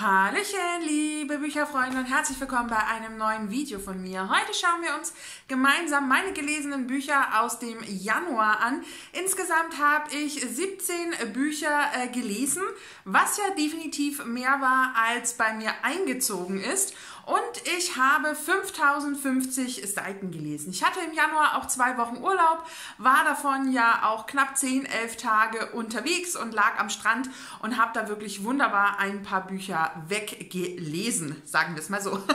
Hallöchen, liebe Bücherfreunde und herzlich willkommen bei einem neuen Video von mir. Heute schauen wir uns gemeinsam meine gelesenen Bücher aus dem Januar an. Insgesamt habe ich 17 Bücher äh, gelesen, was ja definitiv mehr war, als bei mir eingezogen ist. Und ich habe 5050 Seiten gelesen. Ich hatte im Januar auch zwei Wochen Urlaub, war davon ja auch knapp 10, 11 Tage unterwegs und lag am Strand und habe da wirklich wunderbar ein paar Bücher weggelesen, sagen wir es mal so.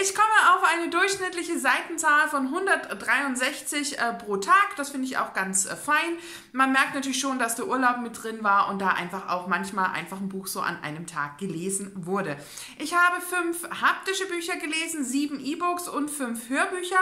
Ich komme auf eine durchschnittliche Seitenzahl von 163 äh, pro Tag. Das finde ich auch ganz äh, fein. Man merkt natürlich schon, dass der Urlaub mit drin war und da einfach auch manchmal einfach ein Buch so an einem Tag gelesen wurde. Ich habe fünf haptische Bücher gelesen, sieben E-Books und fünf Hörbücher.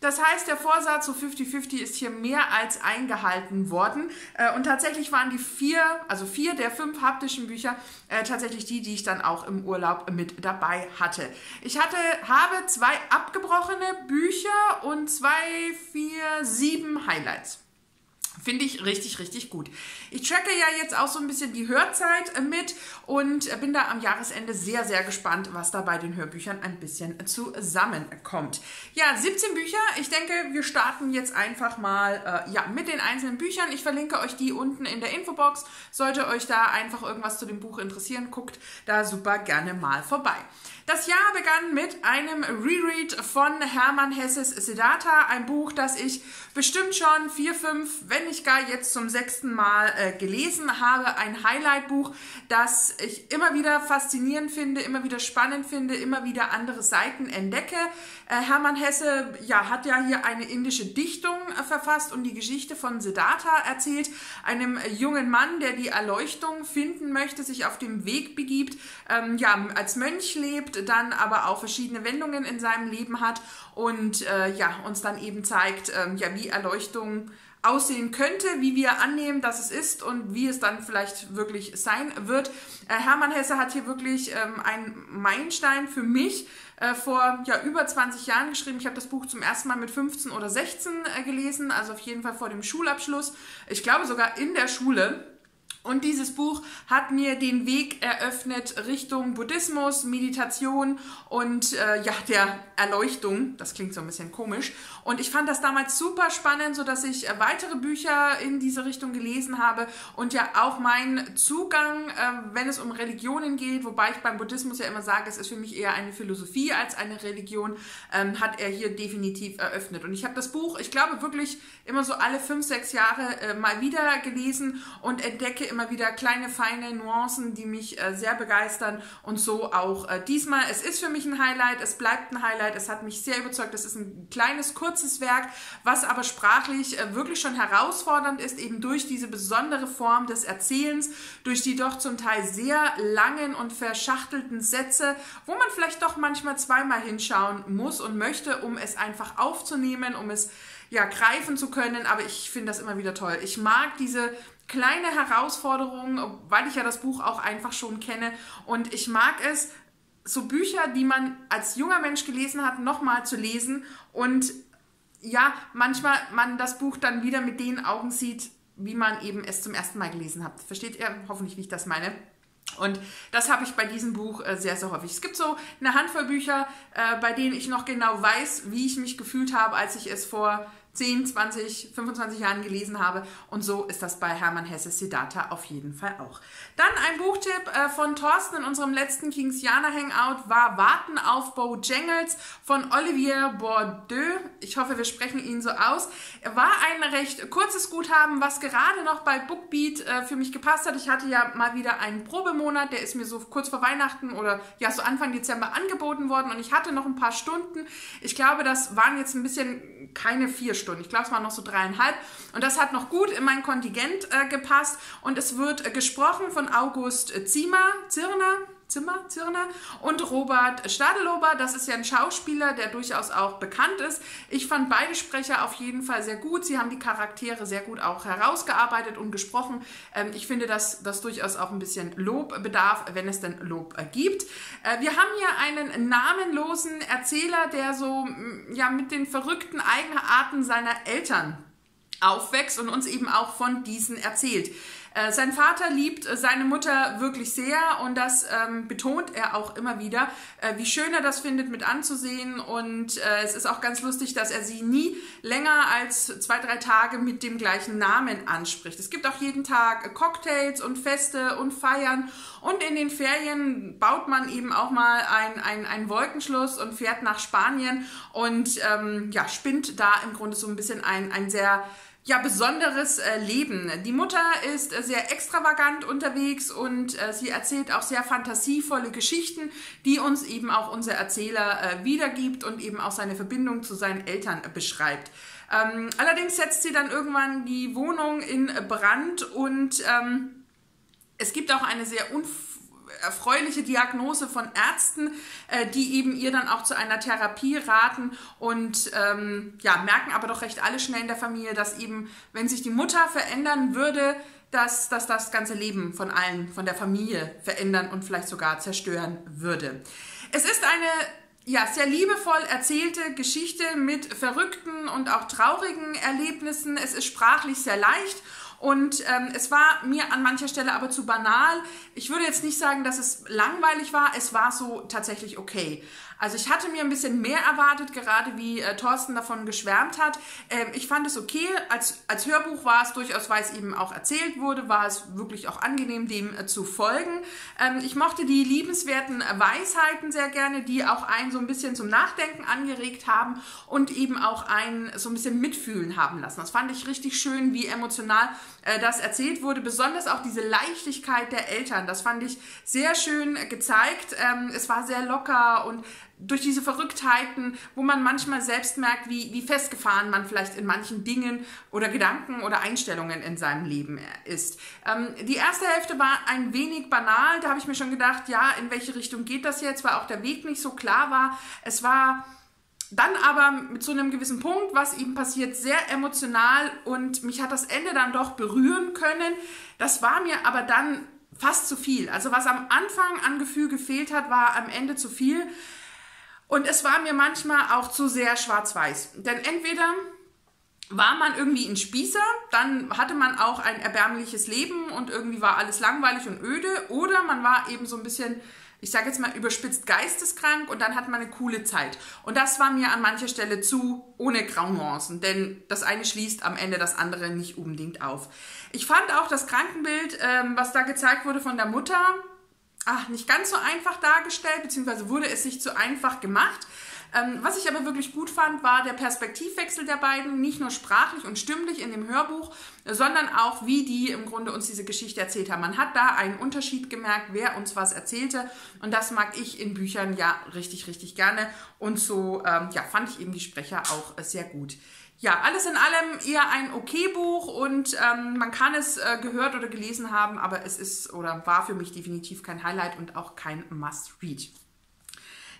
Das heißt, der Vorsatz so 50-50 ist hier mehr als eingehalten worden. Äh, und tatsächlich waren die vier, also vier der fünf haptischen Bücher äh, tatsächlich die, die ich dann auch im Urlaub mit dabei hatte. Ich hatte, habe zwei abgebrochene Bücher und zwei, vier, sieben Highlights. Finde ich richtig, richtig gut. Ich tracke ja jetzt auch so ein bisschen die Hörzeit äh, mit und bin da am Jahresende sehr, sehr gespannt, was da bei den Hörbüchern ein bisschen zusammenkommt. Ja, 17 Bücher. Ich denke, wir starten jetzt einfach mal äh, ja, mit den einzelnen Büchern. Ich verlinke euch die unten in der Infobox. Sollte euch da einfach irgendwas zu dem Buch interessieren, guckt da super gerne mal vorbei. Das Jahr begann mit einem Reread von Hermann Hesses Siddhartha, ein Buch, das ich bestimmt schon vier, fünf, wenn nicht gar jetzt zum sechsten Mal äh, gelesen habe. Ein Highlight-Buch, das ich immer wieder faszinierend finde, immer wieder spannend finde, immer wieder andere Seiten entdecke. Äh, Hermann Hesse ja, hat ja hier eine indische Dichtung äh, verfasst und die Geschichte von Siddhartha erzählt, einem jungen Mann, der die Erleuchtung finden möchte, sich auf dem Weg begibt, ähm, ja, als Mönch lebt, dann aber auch verschiedene Wendungen in seinem Leben hat und äh, ja, uns dann eben zeigt, ähm, ja, wie Erleuchtung aussehen könnte, wie wir annehmen, dass es ist und wie es dann vielleicht wirklich sein wird. Äh, Hermann Hesse hat hier wirklich ähm, einen Meilenstein für mich äh, vor ja, über 20 Jahren geschrieben. Ich habe das Buch zum ersten Mal mit 15 oder 16 äh, gelesen, also auf jeden Fall vor dem Schulabschluss. Ich glaube sogar in der Schule. Und dieses Buch hat mir den Weg eröffnet Richtung Buddhismus, Meditation und äh, ja, der Erleuchtung. Das klingt so ein bisschen komisch. Und ich fand das damals super spannend, sodass ich äh, weitere Bücher in diese Richtung gelesen habe und ja auch mein Zugang, äh, wenn es um Religionen geht, wobei ich beim Buddhismus ja immer sage, es ist für mich eher eine Philosophie als eine Religion, ähm, hat er hier definitiv eröffnet. Und ich habe das Buch, ich glaube wirklich immer so alle fünf, sechs Jahre äh, mal wieder gelesen und entdecke immer immer wieder kleine, feine Nuancen, die mich äh, sehr begeistern und so auch äh, diesmal. Es ist für mich ein Highlight, es bleibt ein Highlight, es hat mich sehr überzeugt. Es ist ein kleines, kurzes Werk, was aber sprachlich äh, wirklich schon herausfordernd ist, eben durch diese besondere Form des Erzählens, durch die doch zum Teil sehr langen und verschachtelten Sätze, wo man vielleicht doch manchmal zweimal hinschauen muss und möchte, um es einfach aufzunehmen, um es ja greifen zu können. Aber ich finde das immer wieder toll. Ich mag diese kleine Herausforderung, weil ich ja das Buch auch einfach schon kenne. Und ich mag es, so Bücher, die man als junger Mensch gelesen hat, nochmal zu lesen und ja, manchmal man das Buch dann wieder mit den Augen sieht, wie man eben es zum ersten Mal gelesen hat. Versteht ihr hoffentlich, wie ich das meine? Und das habe ich bei diesem Buch äh, sehr, sehr häufig. Es gibt so eine Handvoll Bücher, äh, bei denen ich noch genau weiß, wie ich mich gefühlt habe, als ich es vor 10, 20, 25 Jahren gelesen habe. Und so ist das bei Hermann Hesse Siddhartha auf jeden Fall auch. Dann ein Buchtipp äh, von Thorsten in unserem letzten Kingsianer Hangout war Warten auf Bojangles von Olivier Bordeaux. Ich hoffe, wir sprechen ihn so aus. War ein recht kurzes Guthaben, was gerade noch bei Bookbeat äh, für mich gepasst hat. Ich hatte ja mal wieder einen Probemonat, der ist mir so kurz vor Weihnachten oder ja so Anfang Dezember angeboten worden und ich hatte noch ein paar Stunden. Ich glaube, das waren jetzt ein bisschen keine vier Stunden Stunden. Ich glaube, es waren noch so dreieinhalb. Und das hat noch gut in mein Kontingent äh, gepasst. Und es wird äh, gesprochen von August Ziemer, Zirner, Zimmer, Zirner und Robert Stadelober. Das ist ja ein Schauspieler, der durchaus auch bekannt ist. Ich fand beide Sprecher auf jeden Fall sehr gut. Sie haben die Charaktere sehr gut auch herausgearbeitet und gesprochen. Ähm, ich finde, dass das durchaus auch ein bisschen Lob bedarf, wenn es denn Lob gibt. Äh, wir haben hier einen namenlosen Erzähler, der so ja, mit den verrückten Eigenarten seiner Eltern aufwächst und uns eben auch von diesen erzählt. Äh, sein Vater liebt äh, seine Mutter wirklich sehr und das ähm, betont er auch immer wieder, äh, wie schön er das findet mit anzusehen und äh, es ist auch ganz lustig, dass er sie nie länger als zwei, drei Tage mit dem gleichen Namen anspricht. Es gibt auch jeden Tag Cocktails und Feste und Feiern und in den Ferien baut man eben auch mal ein, ein, ein Wolkenschluss und fährt nach Spanien und ähm, ja, spinnt da im Grunde so ein bisschen ein, ein sehr ja, besonderes äh, Leben. Die Mutter ist äh, sehr extravagant unterwegs und äh, sie erzählt auch sehr fantasievolle Geschichten, die uns eben auch unser Erzähler äh, wiedergibt und eben auch seine Verbindung zu seinen Eltern beschreibt. Ähm, allerdings setzt sie dann irgendwann die Wohnung in Brand und ähm, es gibt auch eine sehr unf erfreuliche Diagnose von Ärzten, äh, die eben ihr dann auch zu einer Therapie raten und ähm, ja, merken aber doch recht alle schnell in der Familie, dass eben, wenn sich die Mutter verändern würde, dass, dass das ganze Leben von allen, von der Familie verändern und vielleicht sogar zerstören würde. Es ist eine ja, sehr liebevoll erzählte Geschichte mit verrückten und auch traurigen Erlebnissen. Es ist sprachlich sehr leicht und ähm, es war mir an mancher Stelle aber zu banal. Ich würde jetzt nicht sagen, dass es langweilig war. Es war so tatsächlich okay. Also ich hatte mir ein bisschen mehr erwartet, gerade wie äh, Thorsten davon geschwärmt hat. Ähm, ich fand es okay. Als, als Hörbuch war es durchaus, weil es eben auch erzählt wurde, war es wirklich auch angenehm, dem äh, zu folgen. Ähm, ich mochte die liebenswerten Weisheiten sehr gerne, die auch einen so ein bisschen zum Nachdenken angeregt haben und eben auch einen so ein bisschen mitfühlen haben lassen. Das fand ich richtig schön, wie emotional äh, das erzählt wurde. Besonders auch diese Leichtigkeit der Eltern. Das fand ich sehr schön gezeigt. Ähm, es war sehr locker und durch diese Verrücktheiten, wo man manchmal selbst merkt, wie, wie festgefahren man vielleicht in manchen Dingen oder Gedanken oder Einstellungen in seinem Leben ist. Ähm, die erste Hälfte war ein wenig banal, da habe ich mir schon gedacht, ja, in welche Richtung geht das jetzt, weil auch der Weg nicht so klar war. Es war dann aber so einem gewissen Punkt, was ihm passiert, sehr emotional und mich hat das Ende dann doch berühren können. Das war mir aber dann fast zu viel. Also was am Anfang an Gefühl gefehlt hat, war am Ende zu viel. Und es war mir manchmal auch zu sehr schwarz-weiß. Denn entweder war man irgendwie ein Spießer, dann hatte man auch ein erbärmliches Leben und irgendwie war alles langweilig und öde, oder man war eben so ein bisschen, ich sage jetzt mal überspitzt geisteskrank und dann hat man eine coole Zeit. Und das war mir an mancher Stelle zu ohne Graunuancen, denn das eine schließt am Ende das andere nicht unbedingt auf. Ich fand auch das Krankenbild, ähm, was da gezeigt wurde von der Mutter, ach, nicht ganz so einfach dargestellt, beziehungsweise wurde es sich zu einfach gemacht. Ähm, was ich aber wirklich gut fand, war der Perspektivwechsel der beiden, nicht nur sprachlich und stimmlich in dem Hörbuch, sondern auch, wie die im Grunde uns diese Geschichte erzählt haben. Man hat da einen Unterschied gemerkt, wer uns was erzählte und das mag ich in Büchern ja richtig, richtig gerne und so ähm, ja, fand ich eben die Sprecher auch sehr gut. Ja, alles in allem eher ein okay Buch und ähm, man kann es äh, gehört oder gelesen haben, aber es ist oder war für mich definitiv kein Highlight und auch kein Must-Read.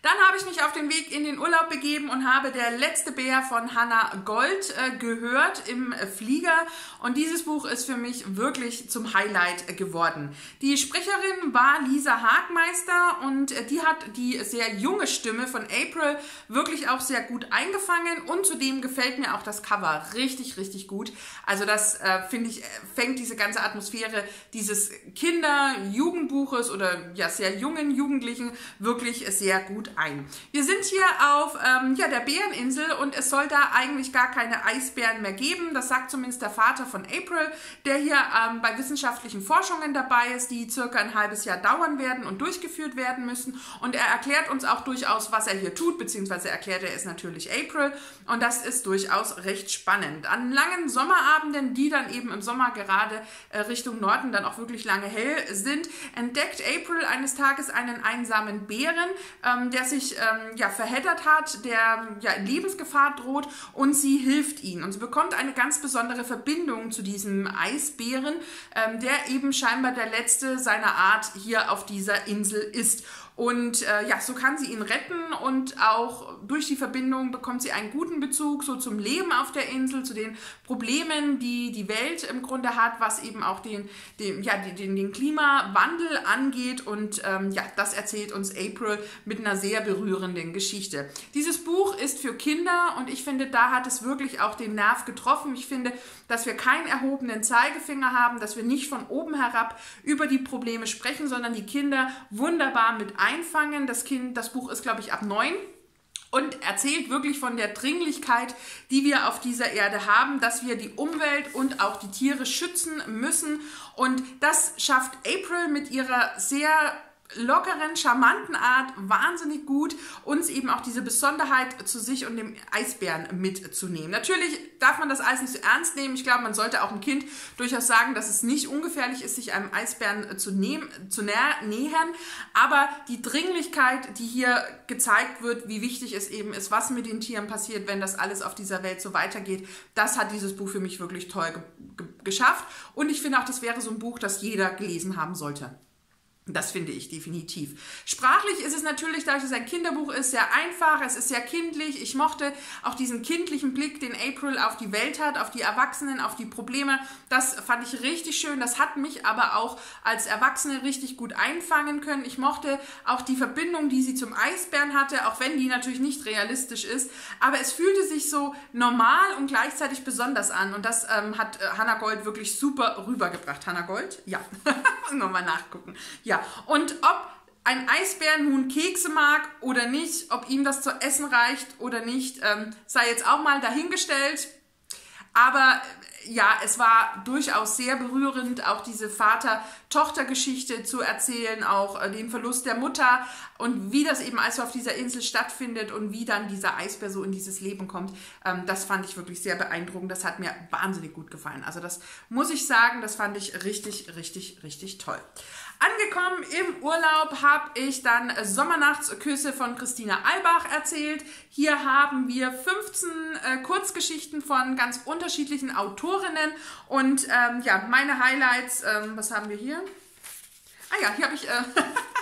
Dann habe ich mich auf den Weg in den Urlaub begeben und habe Der letzte Bär von Hannah Gold äh, gehört im Flieger. Und dieses Buch ist für mich wirklich zum Highlight geworden. Die Sprecherin war Lisa Hagmeister und äh, die hat die sehr junge Stimme von April wirklich auch sehr gut eingefangen. Und zudem gefällt mir auch das Cover richtig, richtig gut. Also das äh, finde ich, fängt diese ganze Atmosphäre dieses Kinder-Jugendbuches oder ja sehr jungen Jugendlichen wirklich sehr gut ein. Wir sind hier auf ähm, ja, der Bäreninsel und es soll da eigentlich gar keine Eisbären mehr geben. Das sagt zumindest der Vater von April, der hier ähm, bei wissenschaftlichen Forschungen dabei ist, die circa ein halbes Jahr dauern werden und durchgeführt werden müssen. Und er erklärt uns auch durchaus, was er hier tut, beziehungsweise erklärt er es natürlich April. Und das ist durchaus recht spannend. An langen Sommerabenden, die dann eben im Sommer gerade äh, Richtung Norden dann auch wirklich lange hell sind, entdeckt April eines Tages einen einsamen Bären, ähm, der sich ähm, ja, verheddert hat, der ja, in Lebensgefahr droht und sie hilft ihm. Und sie bekommt eine ganz besondere Verbindung zu diesem Eisbären, ähm, der eben scheinbar der letzte seiner Art hier auf dieser Insel ist. Und äh, ja, so kann sie ihn retten und auch durch die Verbindung bekommt sie einen guten Bezug so zum Leben auf der Insel, zu den Problemen, die die Welt im Grunde hat, was eben auch den, den, ja, den, den Klimawandel angeht. Und ähm, ja, das erzählt uns April mit einer sehr berührenden Geschichte. Dieses Buch ist für Kinder und ich finde, da hat es wirklich auch den Nerv getroffen. Ich finde, dass wir keinen erhobenen Zeigefinger haben, dass wir nicht von oben herab über die Probleme sprechen, sondern die Kinder wunderbar mit einfangen. Das Kind, das Buch ist, glaube ich, ab neun und erzählt wirklich von der Dringlichkeit, die wir auf dieser Erde haben, dass wir die Umwelt und auch die Tiere schützen müssen. Und das schafft April mit ihrer sehr lockeren, charmanten Art wahnsinnig gut, uns eben auch diese Besonderheit zu sich und dem Eisbären mitzunehmen. Natürlich darf man das alles nicht so ernst nehmen. Ich glaube, man sollte auch ein Kind durchaus sagen, dass es nicht ungefährlich ist, sich einem Eisbären zu, nehmen, zu nähern. Aber die Dringlichkeit, die hier gezeigt wird, wie wichtig es eben ist, was mit den Tieren passiert, wenn das alles auf dieser Welt so weitergeht, das hat dieses Buch für mich wirklich toll ge geschafft. Und ich finde auch, das wäre so ein Buch, das jeder gelesen haben sollte. Das finde ich definitiv. Sprachlich ist es natürlich, da es ein Kinderbuch ist, sehr einfach, es ist sehr kindlich. Ich mochte auch diesen kindlichen Blick, den April auf die Welt hat, auf die Erwachsenen, auf die Probleme. Das fand ich richtig schön. Das hat mich aber auch als Erwachsene richtig gut einfangen können. Ich mochte auch die Verbindung, die sie zum Eisbären hatte, auch wenn die natürlich nicht realistisch ist. Aber es fühlte sich so normal und gleichzeitig besonders an. Und das ähm, hat äh, Hannah Gold wirklich super rübergebracht. Hannah Gold? Ja. Nochmal nachgucken. Ja, und ob ein Eisbär nun Kekse mag oder nicht, ob ihm das zu essen reicht oder nicht, ähm, sei jetzt auch mal dahingestellt. Aber äh, ja, es war durchaus sehr berührend, auch diese Vater-Tochter-Geschichte zu erzählen, auch äh, den Verlust der Mutter und wie das eben also auf dieser Insel stattfindet und wie dann dieser Eisbär so in dieses Leben kommt. Ähm, das fand ich wirklich sehr beeindruckend. Das hat mir wahnsinnig gut gefallen. Also das muss ich sagen, das fand ich richtig, richtig, richtig toll. Angekommen im Urlaub habe ich dann Sommernachtsküsse von Christina Albach erzählt. Hier haben wir 15 äh, Kurzgeschichten von ganz unterschiedlichen Autorinnen und ähm, ja, meine Highlights, ähm, was haben wir hier? Ah ja, hier habe ich äh,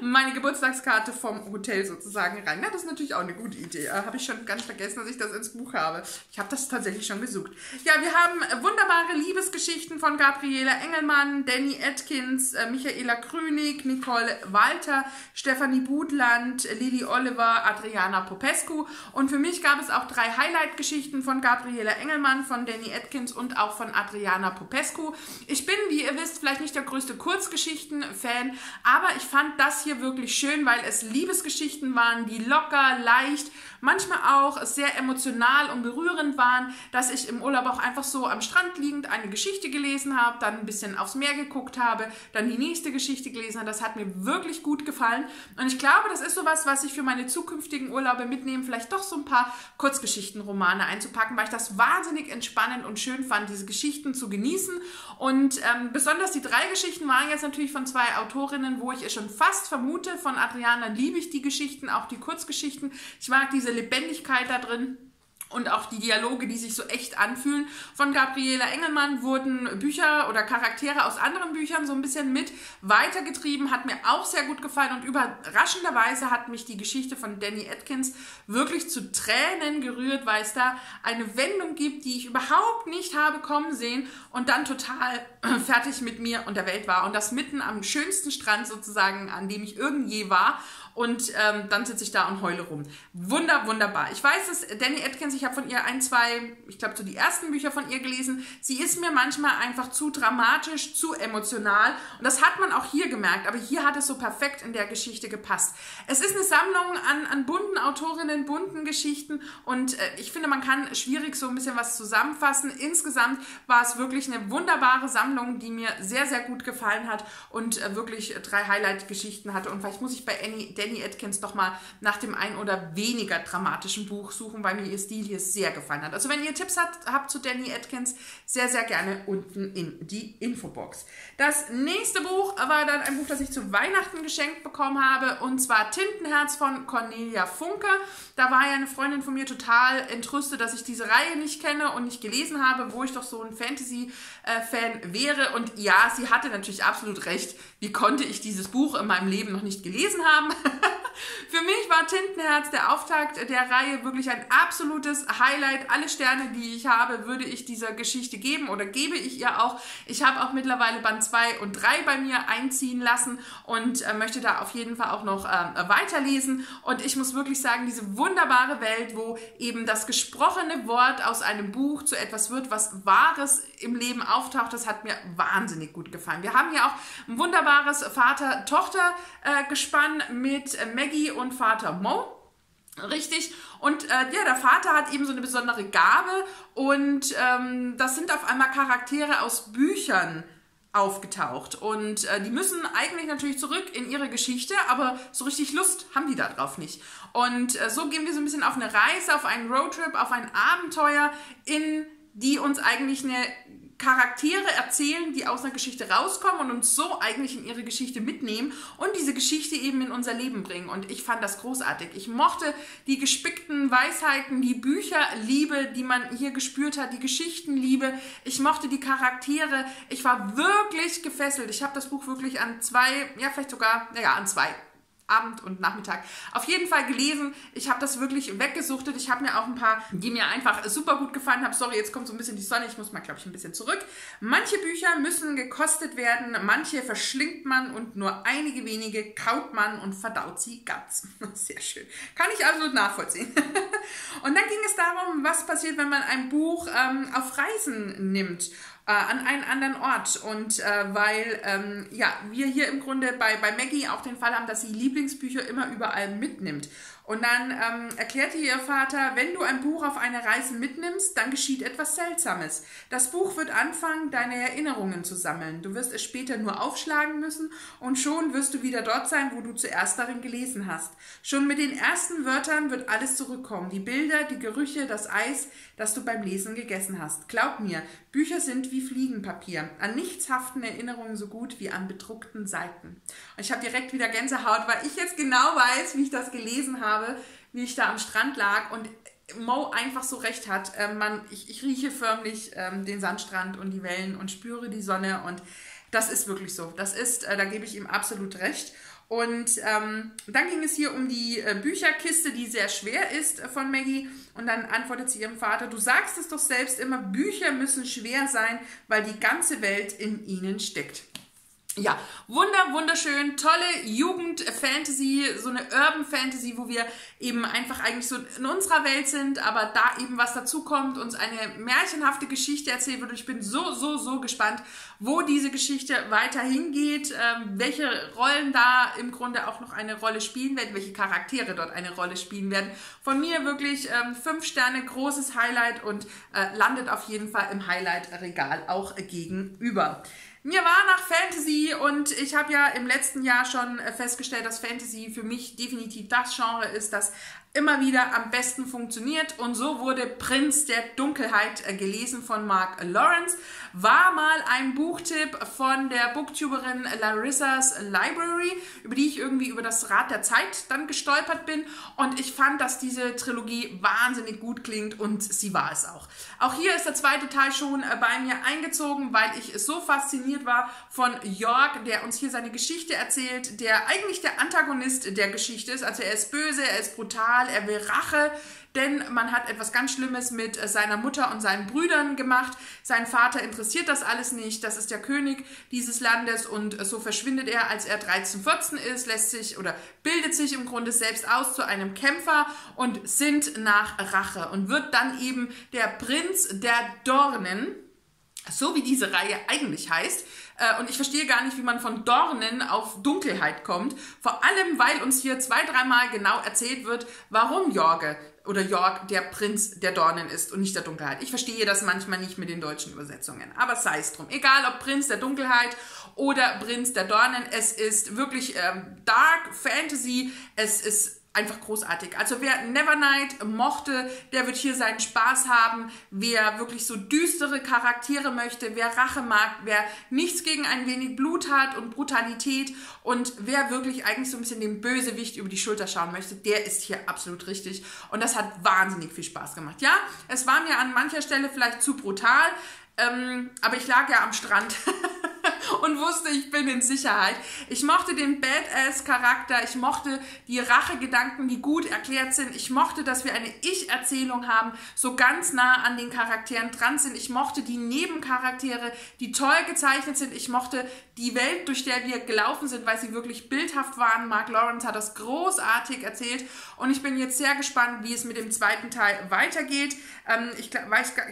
meine Geburtstagskarte vom Hotel sozusagen rein. Ja, das ist natürlich auch eine gute Idee. Äh, habe ich schon ganz vergessen, dass ich das ins Buch habe. Ich habe das tatsächlich schon gesucht. Ja, wir haben wunderbare Liebesgeschichten von Gabriela Engelmann, Danny Atkins, äh, Michaela Krünig, Nicole Walter, Stefanie Budland, Lili Oliver, Adriana Popescu. Und für mich gab es auch drei Highlight-Geschichten von Gabriela Engelmann, von Danny Atkins und auch von Adriana Popescu. Ich bin, wie ihr wisst, vielleicht nicht der größte Kurzgeschichten-Fan, aber ich fand das hier wirklich schön, weil es Liebesgeschichten waren, die locker, leicht, manchmal auch sehr emotional und berührend waren, dass ich im Urlaub auch einfach so am Strand liegend eine Geschichte gelesen habe, dann ein bisschen aufs Meer geguckt habe, dann die nächste Geschichte gelesen habe. Das hat mir wirklich gut gefallen. Und ich glaube, das ist sowas, was ich für meine zukünftigen Urlaube mitnehme, vielleicht doch so ein paar Kurzgeschichtenromane einzupacken, weil ich das wahnsinnig entspannend und schön fand, diese Geschichten zu genießen. Und ähm, besonders die drei Geschichten waren jetzt natürlich von zwei Autorinnen, wo ich es schon fast vermute. Von Adriana liebe ich die Geschichten, auch die Kurzgeschichten. Ich mag diese Lebendigkeit da drin und auch die Dialoge, die sich so echt anfühlen. Von Gabriela Engelmann wurden Bücher oder Charaktere aus anderen Büchern so ein bisschen mit weitergetrieben, hat mir auch sehr gut gefallen und überraschenderweise hat mich die Geschichte von Danny Atkins wirklich zu Tränen gerührt, weil es da eine Wendung gibt, die ich überhaupt nicht habe kommen sehen und dann total fertig mit mir und der Welt war und das mitten am schönsten Strand sozusagen, an dem ich irgendwie war und ähm, dann sitze ich da und heule rum. Wunder, wunderbar. Ich weiß es, Danny Atkins, ich habe von ihr ein, zwei, ich glaube so die ersten Bücher von ihr gelesen. Sie ist mir manchmal einfach zu dramatisch, zu emotional und das hat man auch hier gemerkt, aber hier hat es so perfekt in der Geschichte gepasst. Es ist eine Sammlung an, an bunten Autorinnen, bunten Geschichten und äh, ich finde, man kann schwierig so ein bisschen was zusammenfassen. Insgesamt war es wirklich eine wunderbare Sammlung, die mir sehr, sehr gut gefallen hat und äh, wirklich drei Highlight-Geschichten hatte und vielleicht muss ich bei Annie, Danny Atkins doch mal nach dem ein oder weniger dramatischen Buch suchen, weil mir ihr Stil hier sehr gefallen hat. Also wenn ihr Tipps habt, habt zu Danny Atkins, sehr, sehr gerne unten in die Infobox. Das nächste Buch war dann ein Buch, das ich zu Weihnachten geschenkt bekommen habe und zwar Tintenherz von Cornelia Funke. Da war ja eine Freundin von mir total entrüstet, dass ich diese Reihe nicht kenne und nicht gelesen habe, wo ich doch so ein Fantasy-Fan wäre. Und ja, sie hatte natürlich absolut recht. Wie konnte ich dieses Buch in meinem Leben noch nicht gelesen haben? Für mich war Tintenherz der Auftakt der Reihe wirklich ein absolutes Highlight. Alle Sterne, die ich habe, würde ich dieser Geschichte geben oder gebe ich ihr auch. Ich habe auch mittlerweile Band 2 und 3 bei mir einziehen lassen und äh, möchte da auf jeden Fall auch noch äh, weiterlesen. Und ich muss wirklich sagen, diese wunderbare Welt, wo eben das gesprochene Wort aus einem Buch zu etwas wird, was Wahres im Leben auftaucht, das hat mir wahnsinnig gut gefallen. Wir haben ja auch ein wunderbares Vater-Tochter-Gespann mit Maggie und Vater Mo. Richtig. Und äh, ja, der Vater hat eben so eine besondere Gabe und ähm, das sind auf einmal Charaktere aus Büchern aufgetaucht. Und äh, die müssen eigentlich natürlich zurück in ihre Geschichte, aber so richtig Lust haben die darauf nicht. Und äh, so gehen wir so ein bisschen auf eine Reise, auf einen Roadtrip, auf ein Abenteuer, in die uns eigentlich eine Charaktere erzählen, die aus einer Geschichte rauskommen und uns so eigentlich in ihre Geschichte mitnehmen und diese Geschichte eben in unser Leben bringen. Und ich fand das großartig. Ich mochte die gespickten Weisheiten, die Bücherliebe, die man hier gespürt hat, die Geschichtenliebe. Ich mochte die Charaktere. Ich war wirklich gefesselt. Ich habe das Buch wirklich an zwei, ja vielleicht sogar, naja, an zwei Abend und Nachmittag auf jeden Fall gelesen. Ich habe das wirklich weggesuchtet. Ich habe mir auch ein paar, die mir einfach super gut gefallen haben. Sorry, jetzt kommt so ein bisschen die Sonne. Ich muss mal, glaube ich, ein bisschen zurück. Manche Bücher müssen gekostet werden, manche verschlingt man und nur einige wenige kaut man und verdaut sie ganz. Sehr schön. Kann ich absolut nachvollziehen. und dann ging es darum, was passiert, wenn man ein Buch ähm, auf Reisen nimmt äh, an einen anderen Ort. Und äh, weil ähm, ja, wir hier im Grunde bei, bei Maggie auch den Fall haben, dass sie Lieblingsbücher immer überall mitnimmt. Und dann ähm, erklärte ihr Vater, wenn du ein Buch auf eine Reise mitnimmst, dann geschieht etwas Seltsames. Das Buch wird anfangen, deine Erinnerungen zu sammeln. Du wirst es später nur aufschlagen müssen und schon wirst du wieder dort sein, wo du zuerst darin gelesen hast. Schon mit den ersten Wörtern wird alles zurückkommen. Die Bilder, die Gerüche, das Eis, das du beim Lesen gegessen hast. Glaub mir, Bücher sind wie Fliegenpapier. An nichts haften Erinnerungen so gut wie an bedruckten Seiten. Und ich habe direkt wieder Gänsehaut, weil ich jetzt genau weiß, wie ich das gelesen habe wie ich da am Strand lag und Mo einfach so recht hat. Ähm, man, ich, ich rieche förmlich ähm, den Sandstrand und die Wellen und spüre die Sonne und das ist wirklich so. Das ist, äh, da gebe ich ihm absolut recht. Und ähm, dann ging es hier um die äh, Bücherkiste, die sehr schwer ist äh, von Maggie. Und dann antwortet sie ihrem Vater, du sagst es doch selbst immer, Bücher müssen schwer sein, weil die ganze Welt in ihnen steckt. Ja, wunder, wunderschön, tolle Jugend-Fantasy, so eine Urban-Fantasy, wo wir eben einfach eigentlich so in unserer Welt sind, aber da eben was dazukommt, uns eine märchenhafte Geschichte erzählt wird. Und ich bin so, so, so gespannt, wo diese Geschichte weiter hingeht, ähm, welche Rollen da im Grunde auch noch eine Rolle spielen werden, welche Charaktere dort eine Rolle spielen werden. Von mir wirklich ähm, fünf Sterne, großes Highlight und äh, landet auf jeden Fall im Highlight-Regal auch gegenüber. Mir war nach Fantasy und ich habe ja im letzten Jahr schon äh, festgestellt, dass Fantasy für mich definitiv das Genre ist, das immer wieder am besten funktioniert. Und so wurde Prinz der Dunkelheit äh, gelesen von Mark Lawrence. War mal ein Buchtipp von der Booktuberin Larissas Library, über die ich irgendwie über das Rad der Zeit dann gestolpert bin. Und ich fand, dass diese Trilogie wahnsinnig gut klingt und sie war es auch. Auch hier ist der zweite Teil schon äh, bei mir eingezogen, weil ich so fasziniert war von York, der uns hier seine Geschichte erzählt, der eigentlich der Antagonist der Geschichte ist. Also er ist böse, er ist brutal, er will Rache, denn man hat etwas ganz Schlimmes mit äh, seiner Mutter und seinen Brüdern gemacht. Sein Vater interessiert das alles nicht, das ist der König dieses Landes und äh, so verschwindet er, als er 13, 14 ist, lässt sich oder bildet sich im Grunde selbst aus zu einem Kämpfer und sinnt nach Rache und wird dann eben der Prinz der Dornen so wie diese Reihe eigentlich heißt. Äh, und ich verstehe gar nicht, wie man von Dornen auf Dunkelheit kommt. Vor allem, weil uns hier zwei, dreimal genau erzählt wird, warum Jorge oder York der Prinz der Dornen ist und nicht der Dunkelheit. Ich verstehe das manchmal nicht mit den deutschen Übersetzungen, aber sei es drum. Egal ob Prinz der Dunkelheit oder Prinz der Dornen, es ist wirklich ähm, Dark Fantasy, es ist einfach großartig. Also wer Nevernight mochte, der wird hier seinen Spaß haben. Wer wirklich so düstere Charaktere möchte, wer Rache mag, wer nichts gegen ein wenig Blut hat und Brutalität und wer wirklich eigentlich so ein bisschen dem Bösewicht über die Schulter schauen möchte, der ist hier absolut richtig. Und das hat wahnsinnig viel Spaß gemacht. Ja, es war mir an mancher Stelle vielleicht zu brutal, ähm, aber ich lag ja am Strand und wusste, ich bin in Sicherheit. Ich mochte den Badass-Charakter, ich mochte die Rachegedanken, die gut erklärt sind. Ich mochte, dass wir eine Ich-Erzählung haben, so ganz nah an den Charakteren dran sind. Ich mochte die Nebencharaktere, die toll gezeichnet sind. Ich mochte die Welt, durch der wir gelaufen sind, weil sie wirklich bildhaft waren. Mark Lawrence hat das großartig erzählt und ich bin jetzt sehr gespannt, wie es mit dem zweiten Teil weitergeht. Ähm, ich glaube,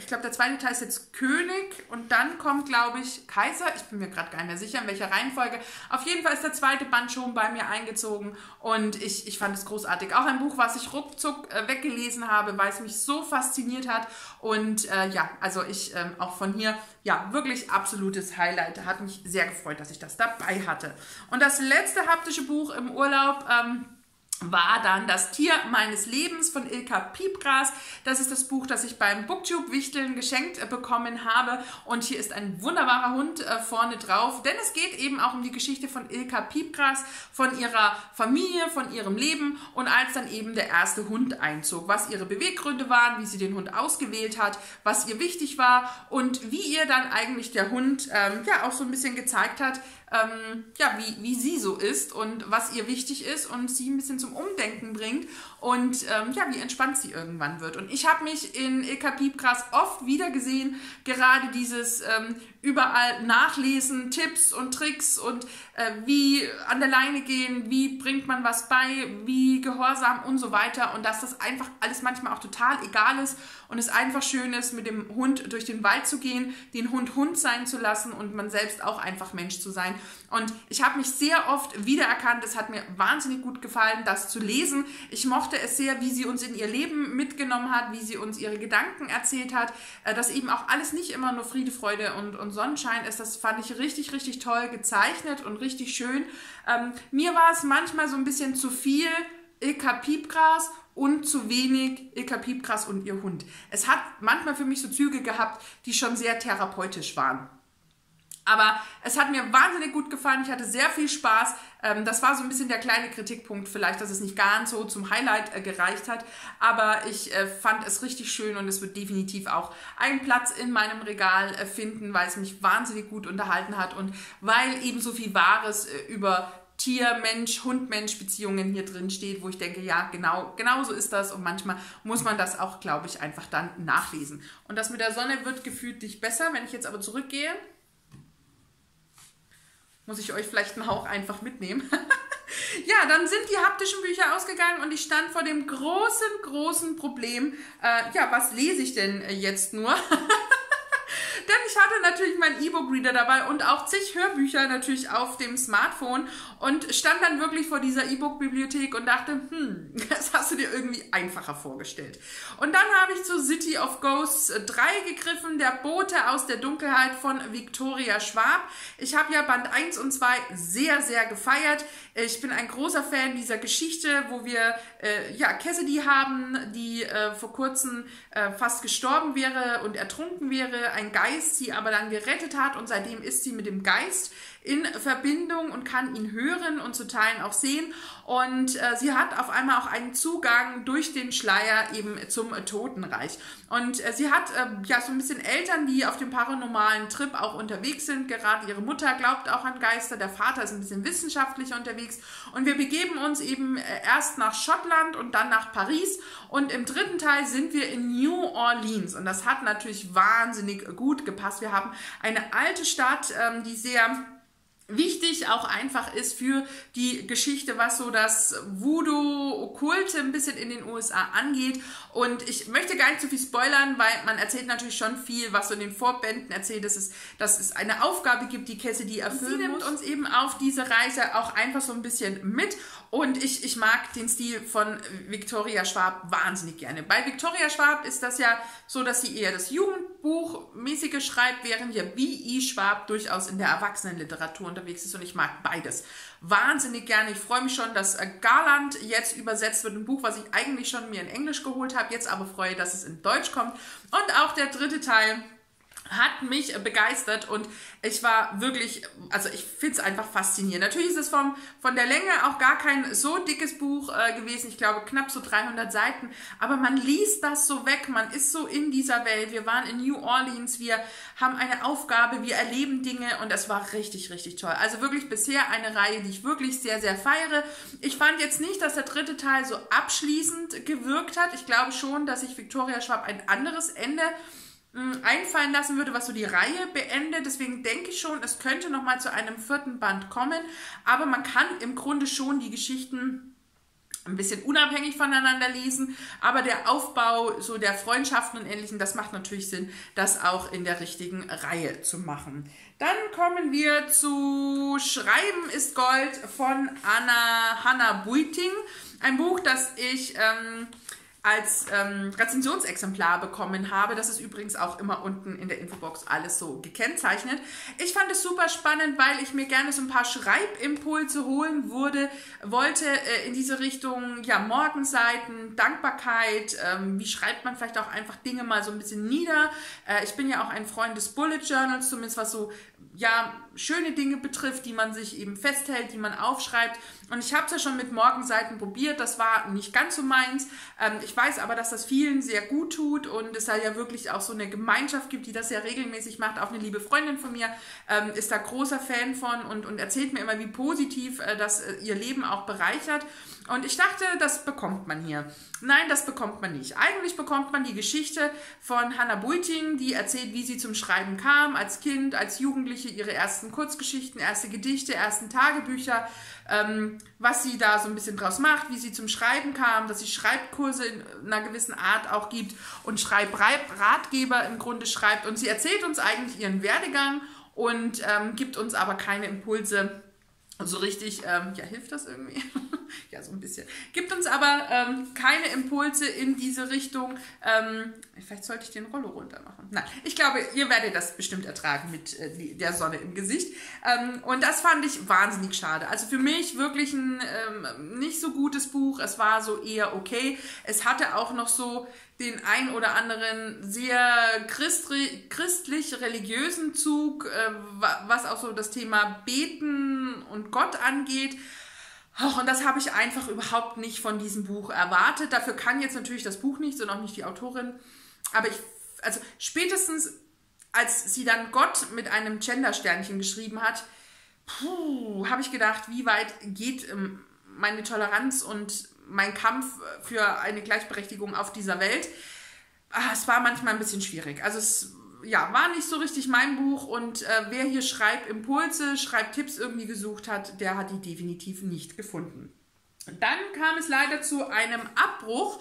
glaub, der zweite Teil ist jetzt König und dann kommt, glaube ich, Kaiser. Ich bin mir gerade gar nicht mehr sicher, in welcher Reihenfolge. Auf jeden Fall ist der zweite Band schon bei mir eingezogen und ich, ich fand es großartig. Auch ein Buch, was ich ruckzuck äh, weggelesen habe, weil es mich so fasziniert hat. Und äh, ja, also ich ähm, auch von hier, ja, wirklich absolutes Highlight. Hat mich sehr gefreut, dass ich das dabei hatte. Und das letzte haptische Buch im Urlaub, ähm, war dann Das Tier meines Lebens von Ilka Piepgras. Das ist das Buch, das ich beim Booktube Wichteln geschenkt äh, bekommen habe. Und hier ist ein wunderbarer Hund äh, vorne drauf, denn es geht eben auch um die Geschichte von Ilka Piepgras, von ihrer Familie, von ihrem Leben und als dann eben der erste Hund einzog, was ihre Beweggründe waren, wie sie den Hund ausgewählt hat, was ihr wichtig war und wie ihr dann eigentlich der Hund ähm, ja auch so ein bisschen gezeigt hat, ähm, ja, wie, wie sie so ist und was ihr wichtig ist und sie ein bisschen zum Umdenken bringt und ähm, ja, wie entspannt sie irgendwann wird. Und ich habe mich in Ilka Piepgras oft wieder gesehen, gerade dieses ähm, überall nachlesen, Tipps und Tricks und äh, wie an der Leine gehen, wie bringt man was bei, wie gehorsam und so weiter und dass das einfach alles manchmal auch total egal ist und es einfach schön ist, mit dem Hund durch den Wald zu gehen, den Hund Hund sein zu lassen und man selbst auch einfach Mensch zu sein. Und ich habe mich sehr oft wiedererkannt, es hat mir wahnsinnig gut gefallen, das zu lesen. Ich mochte es sehr, wie sie uns in ihr Leben mitgenommen hat, wie sie uns ihre Gedanken erzählt hat, äh, dass eben auch alles nicht immer nur Friede, Freude und, und Sonnenschein ist. Das fand ich richtig, richtig toll gezeichnet und richtig schön. Ähm, mir war es manchmal so ein bisschen zu viel Ilka Piepgras und zu wenig Ilka Piepgras und ihr Hund. Es hat manchmal für mich so Züge gehabt, die schon sehr therapeutisch waren. Aber es hat mir wahnsinnig gut gefallen. Ich hatte sehr viel Spaß. Ähm, das war so ein bisschen der kleine Kritikpunkt vielleicht, dass es nicht ganz so zum Highlight äh, gereicht hat. Aber ich äh, fand es richtig schön und es wird definitiv auch einen Platz in meinem Regal äh, finden, weil es mich wahnsinnig gut unterhalten hat und weil eben so viel Wahres über Tier-Mensch, Hund-Mensch-Beziehungen hier drin steht, wo ich denke, ja, genau, genau so ist das und manchmal muss man das auch, glaube ich, einfach dann nachlesen. Und das mit der Sonne wird gefühlt nicht besser. Wenn ich jetzt aber zurückgehe, muss ich euch vielleicht einen Hauch einfach mitnehmen. ja, dann sind die haptischen Bücher ausgegangen und ich stand vor dem großen, großen Problem, äh, ja, was lese ich denn jetzt nur? Denn ich hatte natürlich meinen E-Book-Reader dabei und auch zig Hörbücher natürlich auf dem Smartphone und stand dann wirklich vor dieser E-Book-Bibliothek und dachte, hm, das hast du dir irgendwie einfacher vorgestellt. Und dann habe ich zu City of Ghosts 3 gegriffen, der Bote aus der Dunkelheit von Victoria Schwab. Ich habe ja Band 1 und 2 sehr, sehr gefeiert. Ich bin ein großer Fan dieser Geschichte, wo wir äh, ja, Cassidy haben, die äh, vor kurzem äh, fast gestorben wäre und ertrunken wäre. Ein Geist sie aber dann gerettet hat und seitdem ist sie mit dem Geist in Verbindung und kann ihn hören und zu Teilen auch sehen. Und äh, sie hat auf einmal auch einen Zugang durch den Schleier eben zum Totenreich. Und äh, sie hat äh, ja so ein bisschen Eltern, die auf dem paranormalen Trip auch unterwegs sind. Gerade ihre Mutter glaubt auch an Geister, der Vater ist ein bisschen wissenschaftlicher unterwegs. Und wir begeben uns eben äh, erst nach Schottland und dann nach Paris. Und im dritten Teil sind wir in New Orleans. Und das hat natürlich wahnsinnig gut gepasst. Wir haben eine alte Stadt, ähm, die sehr wichtig auch einfach ist für die Geschichte, was so das Voodoo-Okkulte ein bisschen in den USA angeht. Und ich möchte gar nicht zu viel spoilern, weil man erzählt natürlich schon viel, was so in den Vorbänden erzählt, dass es, dass es eine Aufgabe gibt, die Cassidy erfüllen Sie nimmt muss. uns eben auf diese Reise auch einfach so ein bisschen mit. Und ich, ich mag den Stil von Victoria Schwab wahnsinnig gerne. Bei Victoria Schwab ist das ja so, dass sie eher das Jugendbuchmäßige schreibt, während ja B.I. Schwab durchaus in der Erwachsenenliteratur unterwegs ist und ich mag beides wahnsinnig gerne. Ich freue mich schon, dass äh, Garland jetzt übersetzt wird, ein Buch, was ich eigentlich schon mir in Englisch geholt habe, jetzt aber freue, dass es in Deutsch kommt. Und auch der dritte Teil hat mich begeistert und ich war wirklich, also ich finde es einfach faszinierend. Natürlich ist es vom, von der Länge auch gar kein so dickes Buch äh, gewesen, ich glaube knapp so 300 Seiten, aber man liest das so weg, man ist so in dieser Welt. Wir waren in New Orleans, wir haben eine Aufgabe, wir erleben Dinge und es war richtig, richtig toll. Also wirklich bisher eine Reihe, die ich wirklich sehr, sehr feiere. Ich fand jetzt nicht, dass der dritte Teil so abschließend gewirkt hat. Ich glaube schon, dass sich Victoria Schwab ein anderes Ende einfallen lassen würde, was so die Reihe beendet. Deswegen denke ich schon, es könnte noch mal zu einem vierten Band kommen. Aber man kann im Grunde schon die Geschichten ein bisschen unabhängig voneinander lesen, aber der Aufbau so der Freundschaften und Ähnlichem, das macht natürlich Sinn, das auch in der richtigen Reihe zu machen. Dann kommen wir zu Schreiben ist Gold von Anna Hanna Buiting, ein Buch, das ich ähm, als ähm, Rezensionsexemplar bekommen habe. Das ist übrigens auch immer unten in der Infobox alles so gekennzeichnet. Ich fand es super spannend, weil ich mir gerne so ein paar Schreibimpulse holen wurde, wollte äh, in diese Richtung, ja, Morgenseiten, Dankbarkeit, ähm, wie schreibt man vielleicht auch einfach Dinge mal so ein bisschen nieder. Äh, ich bin ja auch ein Freund des Bullet Journals, zumindest was so ja, schöne Dinge betrifft, die man sich eben festhält, die man aufschreibt. Und ich habe es ja schon mit Morgenseiten probiert, das war nicht ganz so meins. Ähm, ich weiß aber, dass das vielen sehr gut tut und es da ja wirklich auch so eine Gemeinschaft gibt, die das ja regelmäßig macht. Auch eine liebe Freundin von mir ähm, ist da großer Fan von und, und erzählt mir immer, wie positiv äh, das äh, ihr Leben auch bereichert. Und ich dachte, das bekommt man hier. Nein, das bekommt man nicht. Eigentlich bekommt man die Geschichte von Hannah Buiting, die erzählt, wie sie zum Schreiben kam, als Kind, als Jugendliche, ihre ersten Kurzgeschichten, erste Gedichte, ersten Tagebücher, ähm, was sie da so ein bisschen draus macht, wie sie zum Schreiben kam, dass sie Schreibkurse in einer gewissen Art auch gibt und Schreibratgeber im Grunde schreibt. Und sie erzählt uns eigentlich ihren Werdegang und ähm, gibt uns aber keine Impulse, so richtig, ähm, ja, hilft das irgendwie? ja, so ein bisschen. Gibt uns aber ähm, keine Impulse in diese Richtung. Ähm, vielleicht sollte ich den Rollo runter machen. Nein, ich glaube, ihr werdet das bestimmt ertragen mit äh, der Sonne im Gesicht. Ähm, und das fand ich wahnsinnig schade. Also für mich wirklich ein ähm, nicht so gutes Buch. Es war so eher okay. Es hatte auch noch so den ein oder anderen sehr christlich-religiösen Zug, äh, was auch so das Thema Beten und Gott angeht. Und das habe ich einfach überhaupt nicht von diesem Buch erwartet. Dafür kann jetzt natürlich das Buch nichts und auch nicht die Autorin. Aber ich, also spätestens als sie dann Gott mit einem Gender-Sternchen geschrieben hat, habe ich gedacht, wie weit geht ähm, meine Toleranz und mein Kampf für eine Gleichberechtigung auf dieser Welt. Ah, es war manchmal ein bisschen schwierig. Also es ja, war nicht so richtig mein Buch und äh, wer hier Schreibimpulse, Schreibtipps irgendwie gesucht hat, der hat die definitiv nicht gefunden. Dann kam es leider zu einem Abbruch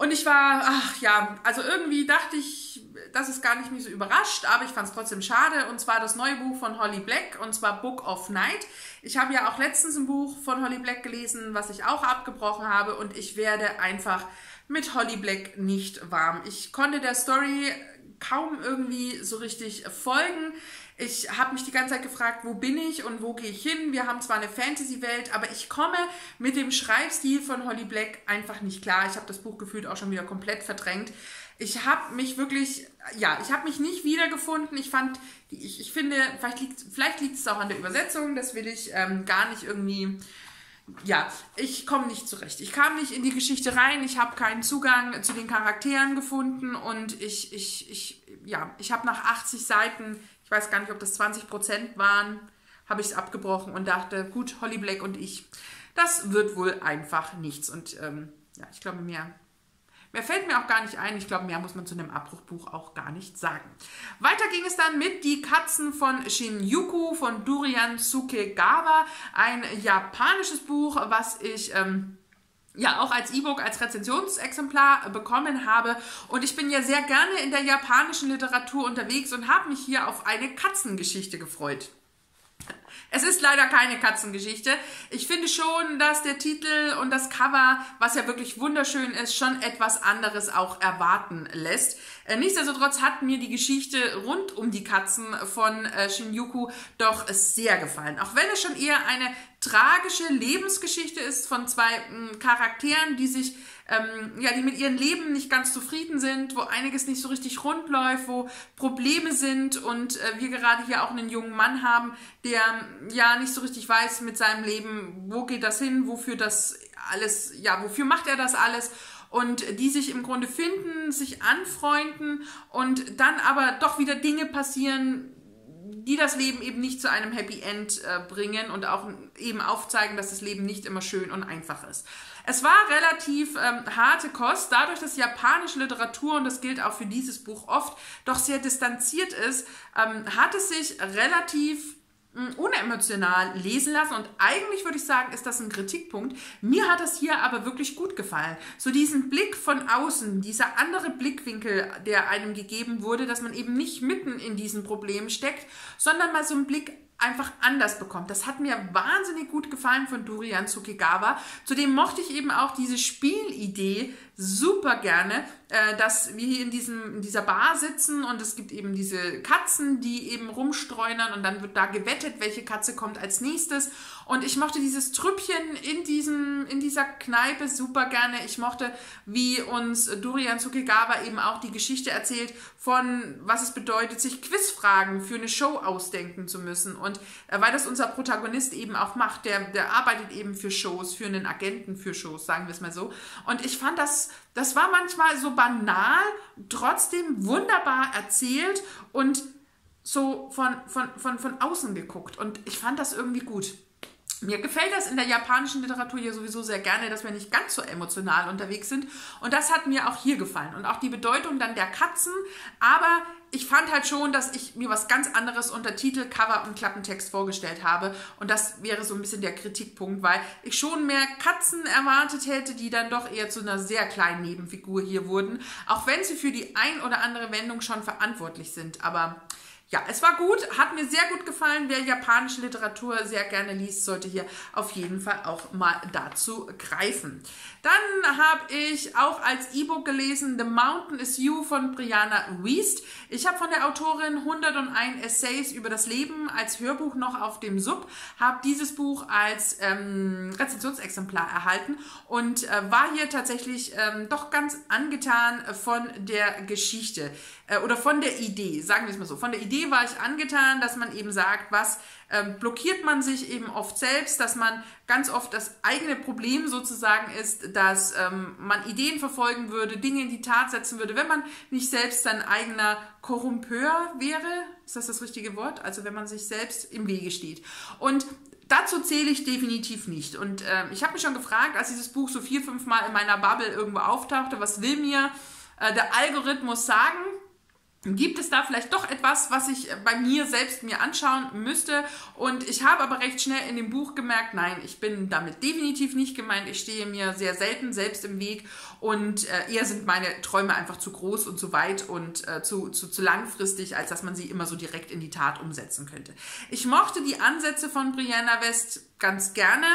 und ich war, ach ja, also irgendwie dachte ich, das ist gar nicht mich so überrascht, aber ich fand es trotzdem schade. Und zwar das neue Buch von Holly Black, und zwar Book of Night. Ich habe ja auch letztens ein Buch von Holly Black gelesen, was ich auch abgebrochen habe. Und ich werde einfach mit Holly Black nicht warm. Ich konnte der Story kaum irgendwie so richtig folgen. Ich habe mich die ganze Zeit gefragt, wo bin ich und wo gehe ich hin? Wir haben zwar eine Fantasy-Welt, aber ich komme mit dem Schreibstil von Holly Black einfach nicht klar. Ich habe das Buch gefühlt auch schon wieder komplett verdrängt. Ich habe mich wirklich, ja, ich habe mich nicht wiedergefunden. Ich fand, ich, ich finde, vielleicht liegt vielleicht es auch an der Übersetzung. Das will ich ähm, gar nicht irgendwie ja, ich komme nicht zurecht. Ich kam nicht in die Geschichte rein, ich habe keinen Zugang zu den Charakteren gefunden und ich, ich, ich, ja, ich habe nach 80 Seiten ich weiß gar nicht, ob das 20 Prozent waren, habe ich es abgebrochen und dachte, gut, Holly Black und ich, das wird wohl einfach nichts. Und ähm, ja, ich glaube, mehr, mehr fällt mir auch gar nicht ein. Ich glaube, mehr muss man zu einem Abbruchbuch auch gar nicht sagen. Weiter ging es dann mit Die Katzen von Shinjuku von Durian Tsukegawa. Ein japanisches Buch, was ich... Ähm, ja auch als E-Book, als Rezensionsexemplar bekommen habe. Und ich bin ja sehr gerne in der japanischen Literatur unterwegs und habe mich hier auf eine Katzengeschichte gefreut. Es ist leider keine Katzengeschichte. Ich finde schon, dass der Titel und das Cover, was ja wirklich wunderschön ist, schon etwas anderes auch erwarten lässt. Äh, nichtsdestotrotz hat mir die Geschichte rund um die Katzen von äh, Shinjuku doch sehr gefallen. Auch wenn es schon eher eine tragische Lebensgeschichte ist von zwei m, Charakteren, die sich, ähm, ja, die mit ihrem Leben nicht ganz zufrieden sind, wo einiges nicht so richtig rund läuft, wo Probleme sind und äh, wir gerade hier auch einen jungen Mann haben, der ja nicht so richtig weiß mit seinem Leben, wo geht das hin, wofür das alles, ja, wofür macht er das alles? und die sich im Grunde finden, sich anfreunden und dann aber doch wieder Dinge passieren, die das Leben eben nicht zu einem Happy End äh, bringen und auch eben aufzeigen, dass das Leben nicht immer schön und einfach ist. Es war relativ ähm, harte Kost, dadurch, dass japanische Literatur, und das gilt auch für dieses Buch oft, doch sehr distanziert ist, ähm, hat es sich relativ unemotional lesen lassen und eigentlich würde ich sagen, ist das ein Kritikpunkt. Mir hat das hier aber wirklich gut gefallen. So diesen Blick von außen, dieser andere Blickwinkel, der einem gegeben wurde, dass man eben nicht mitten in diesen Problemen steckt, sondern mal so einen Blick einfach anders bekommt. Das hat mir wahnsinnig gut gefallen von Durian Tsukigawa. Zudem mochte ich eben auch diese Spielidee super gerne, äh, dass wir hier in, diesem, in dieser Bar sitzen und es gibt eben diese Katzen, die eben rumstreunern und dann wird da gewettet, welche Katze kommt als nächstes. Und ich mochte dieses Trüppchen in, diesem, in dieser Kneipe super gerne. Ich mochte, wie uns Durian Tsukigawa eben auch die Geschichte erzählt von, was es bedeutet, sich Quizfragen für eine Show ausdenken zu müssen. Und äh, weil das unser Protagonist eben auch macht, der, der arbeitet eben für Shows, für einen Agenten für Shows, sagen wir es mal so. Und ich fand das das war manchmal so banal, trotzdem wunderbar erzählt und so von, von, von, von außen geguckt. Und ich fand das irgendwie gut. Mir gefällt das in der japanischen Literatur hier sowieso sehr gerne, dass wir nicht ganz so emotional unterwegs sind. Und das hat mir auch hier gefallen. Und auch die Bedeutung dann der Katzen. Aber ich fand halt schon, dass ich mir was ganz anderes unter Titel, Cover und Klappentext vorgestellt habe. Und das wäre so ein bisschen der Kritikpunkt, weil ich schon mehr Katzen erwartet hätte, die dann doch eher zu einer sehr kleinen Nebenfigur hier wurden. Auch wenn sie für die ein oder andere Wendung schon verantwortlich sind. Aber ja, es war gut, hat mir sehr gut gefallen. Wer japanische Literatur sehr gerne liest, sollte hier auf jeden Fall auch mal dazu greifen. Dann habe ich auch als E-Book gelesen The Mountain is You von Brianna Wiest. Ich habe von der Autorin 101 Essays über das Leben als Hörbuch noch auf dem Sub, habe dieses Buch als ähm, Rezensionsexemplar erhalten und äh, war hier tatsächlich ähm, doch ganz angetan von der Geschichte äh, oder von der Idee, sagen wir es mal so. Von der Idee war ich angetan, dass man eben sagt, was ähm, blockiert man sich eben oft selbst, dass man ganz oft das eigene Problem sozusagen ist, dass ähm, man Ideen verfolgen würde, Dinge in die Tat setzen würde, wenn man nicht selbst sein eigener Korrumpeur wäre. Ist das das richtige Wort? Also wenn man sich selbst im Wege steht. Und dazu zähle ich definitiv nicht. Und äh, ich habe mich schon gefragt, als dieses Buch so vier, fünf Mal in meiner Bubble irgendwo auftauchte, was will mir äh, der Algorithmus sagen? Gibt es da vielleicht doch etwas, was ich bei mir selbst mir anschauen müsste. Und ich habe aber recht schnell in dem Buch gemerkt, nein, ich bin damit definitiv nicht gemeint. Ich stehe mir sehr selten selbst im Weg und äh, eher sind meine Träume einfach zu groß und zu weit und äh, zu, zu, zu langfristig, als dass man sie immer so direkt in die Tat umsetzen könnte. Ich mochte die Ansätze von Brianna West ganz gerne.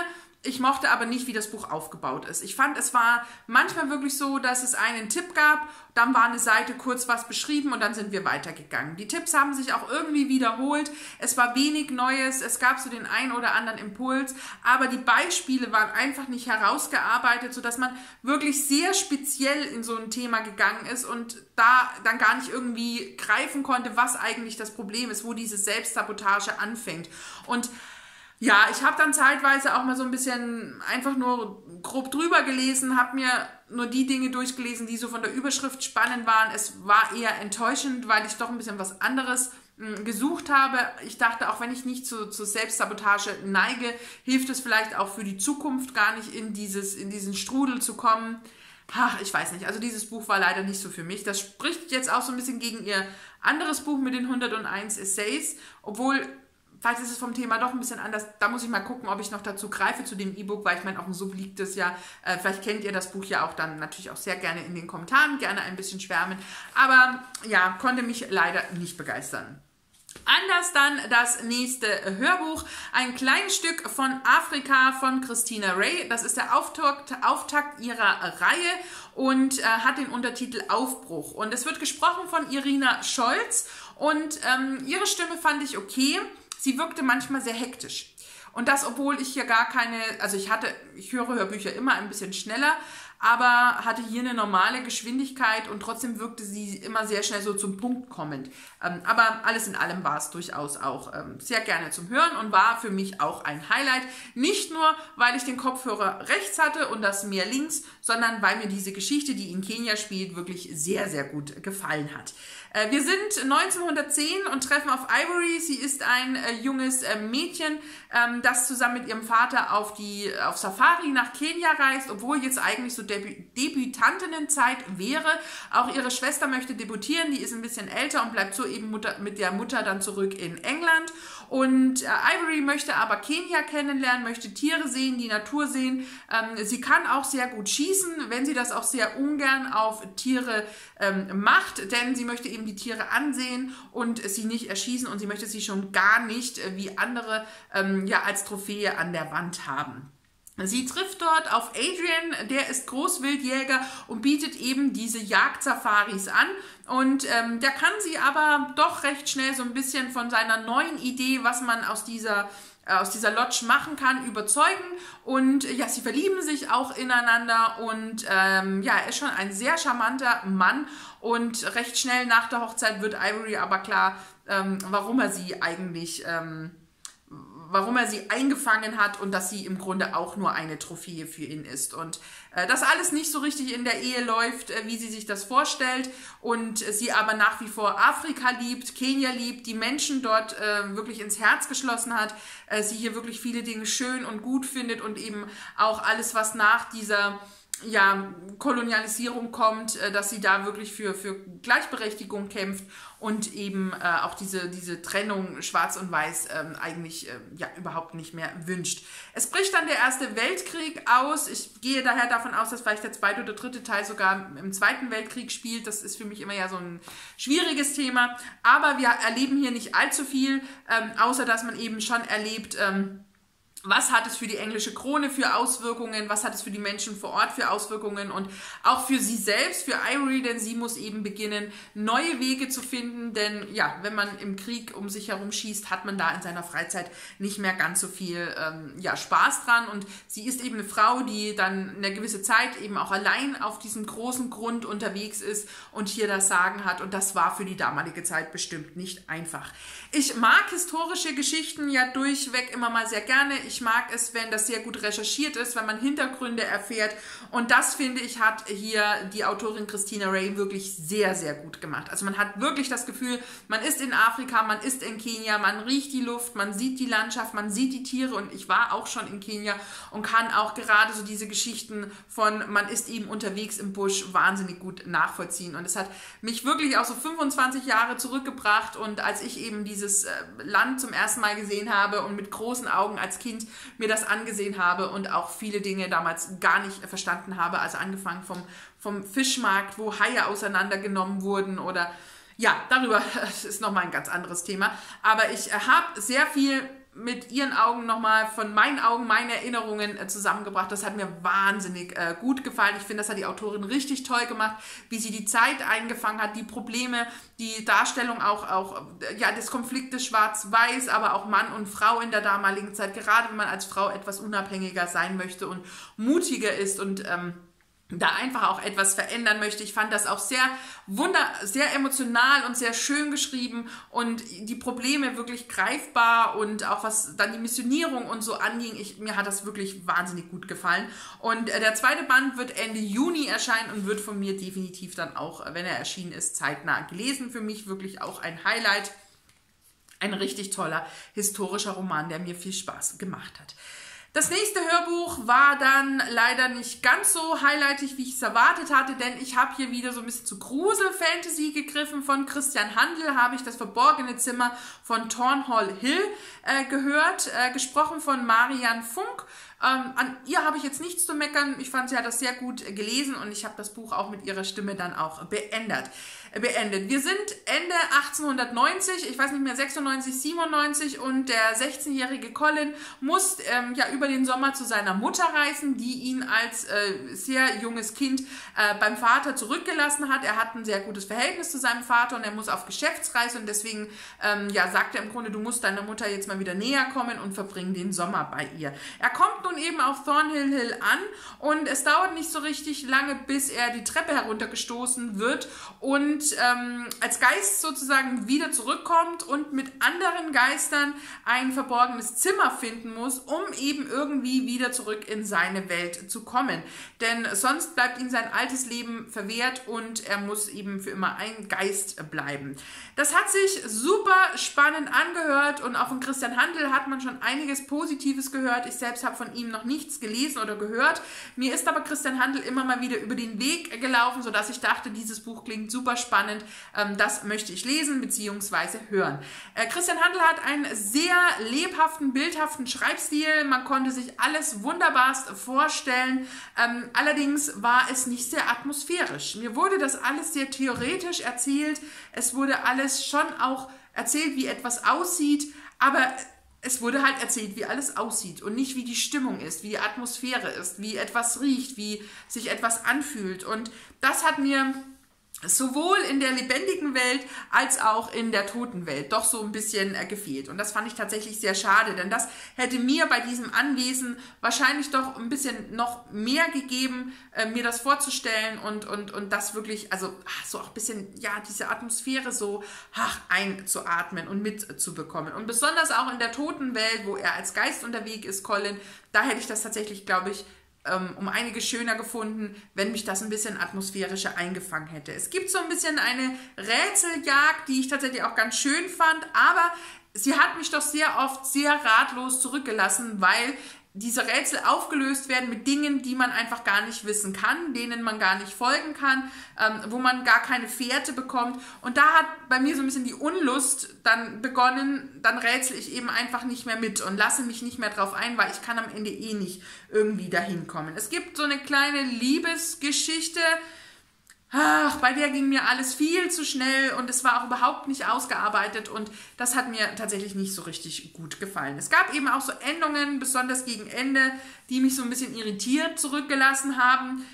Ich mochte aber nicht, wie das Buch aufgebaut ist. Ich fand, es war manchmal wirklich so, dass es einen Tipp gab, dann war eine Seite kurz was beschrieben und dann sind wir weitergegangen. Die Tipps haben sich auch irgendwie wiederholt. Es war wenig Neues, es gab so den einen oder anderen Impuls, aber die Beispiele waren einfach nicht herausgearbeitet, sodass man wirklich sehr speziell in so ein Thema gegangen ist und da dann gar nicht irgendwie greifen konnte, was eigentlich das Problem ist, wo diese Selbstsabotage anfängt. Und ja, ich habe dann zeitweise auch mal so ein bisschen einfach nur grob drüber gelesen, habe mir nur die Dinge durchgelesen, die so von der Überschrift spannend waren. Es war eher enttäuschend, weil ich doch ein bisschen was anderes hm, gesucht habe. Ich dachte, auch wenn ich nicht zu, zu Selbstsabotage neige, hilft es vielleicht auch für die Zukunft gar nicht in, dieses, in diesen Strudel zu kommen. Ach, ich weiß nicht. Also dieses Buch war leider nicht so für mich. Das spricht jetzt auch so ein bisschen gegen ihr anderes Buch mit den 101 Essays, obwohl Vielleicht ist es vom Thema doch ein bisschen anders. Da muss ich mal gucken, ob ich noch dazu greife zu dem E-Book, weil ich meine, auf dem Sub liegt es ja. Äh, vielleicht kennt ihr das Buch ja auch dann natürlich auch sehr gerne in den Kommentaren, gerne ein bisschen schwärmen. Aber ja, konnte mich leider nicht begeistern. Anders dann das nächste Hörbuch, ein kleines Stück von Afrika von Christina Ray. Das ist der Auftakt, Auftakt ihrer Reihe und äh, hat den Untertitel Aufbruch. Und es wird gesprochen von Irina Scholz und ähm, ihre Stimme fand ich okay. Sie wirkte manchmal sehr hektisch. Und das, obwohl ich hier gar keine, also ich hatte, ich höre Hörbücher immer ein bisschen schneller, aber hatte hier eine normale Geschwindigkeit und trotzdem wirkte sie immer sehr schnell so zum Punkt kommend. Ähm, aber alles in allem war es durchaus auch ähm, sehr gerne zum Hören und war für mich auch ein Highlight. Nicht nur, weil ich den Kopfhörer rechts hatte und das mehr links, sondern weil mir diese Geschichte, die in Kenia spielt, wirklich sehr, sehr gut gefallen hat. Äh, wir sind 1910 und treffen auf Ivory. Sie ist ein äh, junges äh, Mädchen, ähm, das zusammen mit ihrem Vater auf die auf Safari nach Kenia reist, obwohl jetzt eigentlich so Debü Debütantinnenzeit wäre. Auch ihre Schwester möchte debütieren, die ist ein bisschen älter und bleibt so eben Mutter, mit der Mutter dann zurück in England. Und äh, Ivory möchte aber Kenia kennenlernen, möchte Tiere sehen, die Natur sehen. Ähm, sie kann auch sehr gut schießen, wenn sie das auch sehr ungern auf Tiere ähm, macht, denn sie möchte eben die Tiere ansehen und sie nicht erschießen und sie möchte sie schon gar nicht äh, wie andere ähm, ja als Trophäe an der Wand haben. Sie trifft dort auf Adrian, der ist Großwildjäger und bietet eben diese Jagdsafaris an. Und ähm, der kann sie aber doch recht schnell so ein bisschen von seiner neuen Idee, was man aus dieser äh, aus dieser Lodge machen kann, überzeugen. Und ja, sie verlieben sich auch ineinander. Und ähm, ja, er ist schon ein sehr charmanter Mann. Und recht schnell nach der Hochzeit wird Ivory aber klar, ähm, warum er sie eigentlich... Ähm, warum er sie eingefangen hat und dass sie im Grunde auch nur eine Trophäe für ihn ist. Und äh, das alles nicht so richtig in der Ehe läuft, äh, wie sie sich das vorstellt. Und äh, sie aber nach wie vor Afrika liebt, Kenia liebt, die Menschen dort äh, wirklich ins Herz geschlossen hat. Äh, sie hier wirklich viele Dinge schön und gut findet und eben auch alles, was nach dieser ja, Kolonialisierung kommt, äh, dass sie da wirklich für, für Gleichberechtigung kämpft und eben äh, auch diese, diese Trennung schwarz und weiß ähm, eigentlich äh, ja, überhaupt nicht mehr wünscht. Es bricht dann der Erste Weltkrieg aus. Ich gehe daher davon aus, dass vielleicht der zweite oder dritte Teil sogar im Zweiten Weltkrieg spielt. Das ist für mich immer ja so ein schwieriges Thema. Aber wir erleben hier nicht allzu viel, ähm, außer dass man eben schon erlebt, ähm, was hat es für die englische Krone für Auswirkungen, was hat es für die Menschen vor Ort für Auswirkungen? Und auch für sie selbst, für Ivory, denn sie muss eben beginnen, neue Wege zu finden, denn ja, wenn man im Krieg um sich herum schießt, hat man da in seiner Freizeit nicht mehr ganz so viel ähm, ja, Spaß dran. Und sie ist eben eine Frau, die dann eine gewisse Zeit eben auch allein auf diesem großen Grund unterwegs ist und hier das Sagen hat. Und das war für die damalige Zeit bestimmt nicht einfach. Ich mag historische Geschichten ja durchweg immer mal sehr gerne. Ich mag es, wenn das sehr gut recherchiert ist, wenn man Hintergründe erfährt. Und das, finde ich, hat hier die Autorin Christina Ray wirklich sehr, sehr gut gemacht. Also man hat wirklich das Gefühl, man ist in Afrika, man ist in Kenia, man riecht die Luft, man sieht die Landschaft, man sieht die Tiere. Und ich war auch schon in Kenia und kann auch gerade so diese Geschichten von, man ist eben unterwegs im Busch, wahnsinnig gut nachvollziehen. Und es hat mich wirklich auch so 25 Jahre zurückgebracht. Und als ich eben diese dieses äh, Land zum ersten Mal gesehen habe und mit großen Augen als Kind mir das angesehen habe und auch viele Dinge damals gar nicht verstanden habe. Also angefangen vom, vom Fischmarkt, wo Haie auseinandergenommen wurden oder ja, darüber ist nochmal ein ganz anderes Thema. Aber ich äh, habe sehr viel mit ihren Augen nochmal von meinen Augen meine Erinnerungen äh, zusammengebracht. Das hat mir wahnsinnig äh, gut gefallen. Ich finde, das hat die Autorin richtig toll gemacht, wie sie die Zeit eingefangen hat, die Probleme, die Darstellung auch, auch äh, ja, des Konfliktes schwarz-weiß, aber auch Mann und Frau in der damaligen Zeit, gerade wenn man als Frau etwas unabhängiger sein möchte und mutiger ist und ähm, da einfach auch etwas verändern möchte. Ich fand das auch sehr wunder, sehr emotional und sehr schön geschrieben und die Probleme wirklich greifbar und auch was dann die Missionierung und so anging, ich, mir hat das wirklich wahnsinnig gut gefallen. Und äh, der zweite Band wird Ende Juni erscheinen und wird von mir definitiv dann auch, wenn er erschienen ist, zeitnah gelesen. Für mich wirklich auch ein Highlight. Ein richtig toller historischer Roman, der mir viel Spaß gemacht hat. Das nächste Hörbuch war dann leider nicht ganz so highlightig, wie ich es erwartet hatte, denn ich habe hier wieder so ein bisschen zu Grusel-Fantasy gegriffen. Von Christian Handel habe ich das verborgene Zimmer von Thornhall Hill äh, gehört, äh, gesprochen von Marian Funk. Ähm, an ihr habe ich jetzt nichts zu meckern. Ich fand, sie hat das sehr gut gelesen und ich habe das Buch auch mit ihrer Stimme dann auch beendet. Beendet. Wir sind Ende 1890, ich weiß nicht mehr, 96, 97 und der 16-jährige Colin muss ähm, ja über den Sommer zu seiner Mutter reisen, die ihn als äh, sehr junges Kind äh, beim Vater zurückgelassen hat. Er hat ein sehr gutes Verhältnis zu seinem Vater und er muss auf Geschäftsreise und deswegen ähm, ja, sagt er im Grunde, du musst deiner Mutter jetzt mal wieder näher kommen und verbringen den Sommer bei ihr. Er kommt nun eben auf Thornhill Hill an und es dauert nicht so richtig lange, bis er die Treppe heruntergestoßen wird und ähm, als Geist sozusagen wieder zurückkommt und mit anderen Geistern ein verborgenes Zimmer finden muss, um eben irgendwie wieder zurück in seine Welt zu kommen. Denn sonst bleibt ihm sein altes Leben verwehrt und er muss eben für immer ein Geist bleiben. Das hat sich super spannend angehört und auch von Christian Handel hat man schon einiges Positives gehört. Ich selbst habe von ihm noch nichts gelesen oder gehört. Mir ist aber Christian Handel immer mal wieder über den Weg gelaufen, sodass ich dachte, dieses Buch klingt super spannend. Ähm, das möchte ich lesen bzw. hören. Äh, Christian Handel hat einen sehr lebhaften, bildhaften Schreibstil. Man konnte sich alles wunderbarst vorstellen. Ähm, allerdings war es nicht sehr atmosphärisch. Mir wurde das alles sehr theoretisch erzählt. Es wurde alles schon auch erzählt, wie etwas aussieht, aber es wurde halt erzählt, wie alles aussieht und nicht wie die Stimmung ist, wie die Atmosphäre ist, wie etwas riecht, wie sich etwas anfühlt. Und das hat mir sowohl in der lebendigen Welt als auch in der toten Welt doch so ein bisschen äh, gefehlt. Und das fand ich tatsächlich sehr schade, denn das hätte mir bei diesem Anwesen wahrscheinlich doch ein bisschen noch mehr gegeben, äh, mir das vorzustellen und, und, und das wirklich, also ach, so auch ein bisschen, ja, diese Atmosphäre so ach, einzuatmen und mitzubekommen. Und besonders auch in der toten Welt, wo er als Geist unterwegs ist, Colin, da hätte ich das tatsächlich, glaube ich, ähm, um einige schöner gefunden, wenn mich das ein bisschen atmosphärischer eingefangen hätte. Es gibt so ein bisschen eine Rätseljagd, die ich tatsächlich auch ganz schön fand, aber sie hat mich doch sehr oft sehr ratlos zurückgelassen, weil diese Rätsel aufgelöst werden mit Dingen, die man einfach gar nicht wissen kann, denen man gar nicht folgen kann, ähm, wo man gar keine Fährte bekommt. Und da hat bei mir so ein bisschen die Unlust dann begonnen, dann rätsel ich eben einfach nicht mehr mit und lasse mich nicht mehr drauf ein, weil ich kann am Ende eh nicht irgendwie dahin kommen. Es gibt so eine kleine Liebesgeschichte, ach, bei der ging mir alles viel zu schnell und es war auch überhaupt nicht ausgearbeitet und das hat mir tatsächlich nicht so richtig gut gefallen. Es gab eben auch so Endungen, besonders gegen Ende, die mich so ein bisschen irritiert zurückgelassen haben.